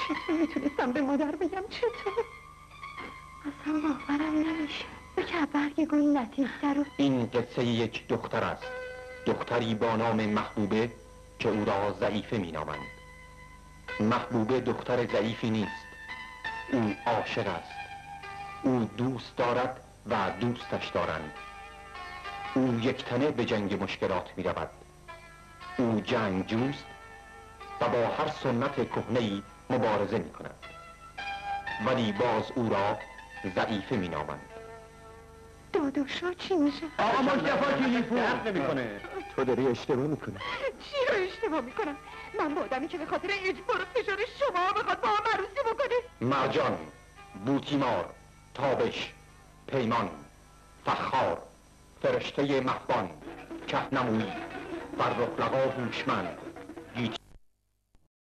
چطور می‌تونستم به مادر بگم چطور؟ اصلا باورم نمیشه. به که برگ گل لطیفتر و این قصه یک دختر است. دختری با نام محبوبه که او را ضعیفه می نامند محبوبه دختر ضعیفی نیست. او عاشق است. او دوست دارد و دوستش دارند. او یک تنه به جنگ مشکلات می رود او جنگ جوست و با هر سنت کهنه‌ای مبارزه می کند ولی باز او را ضعیفه می نامند داداشا چی میشه؟ آقا تلفن نمی‌کنه. تو داری اشتباه می‌کنی. چی رو اشتباه می‌کنم؟ من با آدمی که به خاطر اجبار و فشار شما بخواد با هم عروسی بکنه. مرجان بوتیمار تابش پیمان فخار فرشته مهبان کهنمویی فرخ لقا هوشمند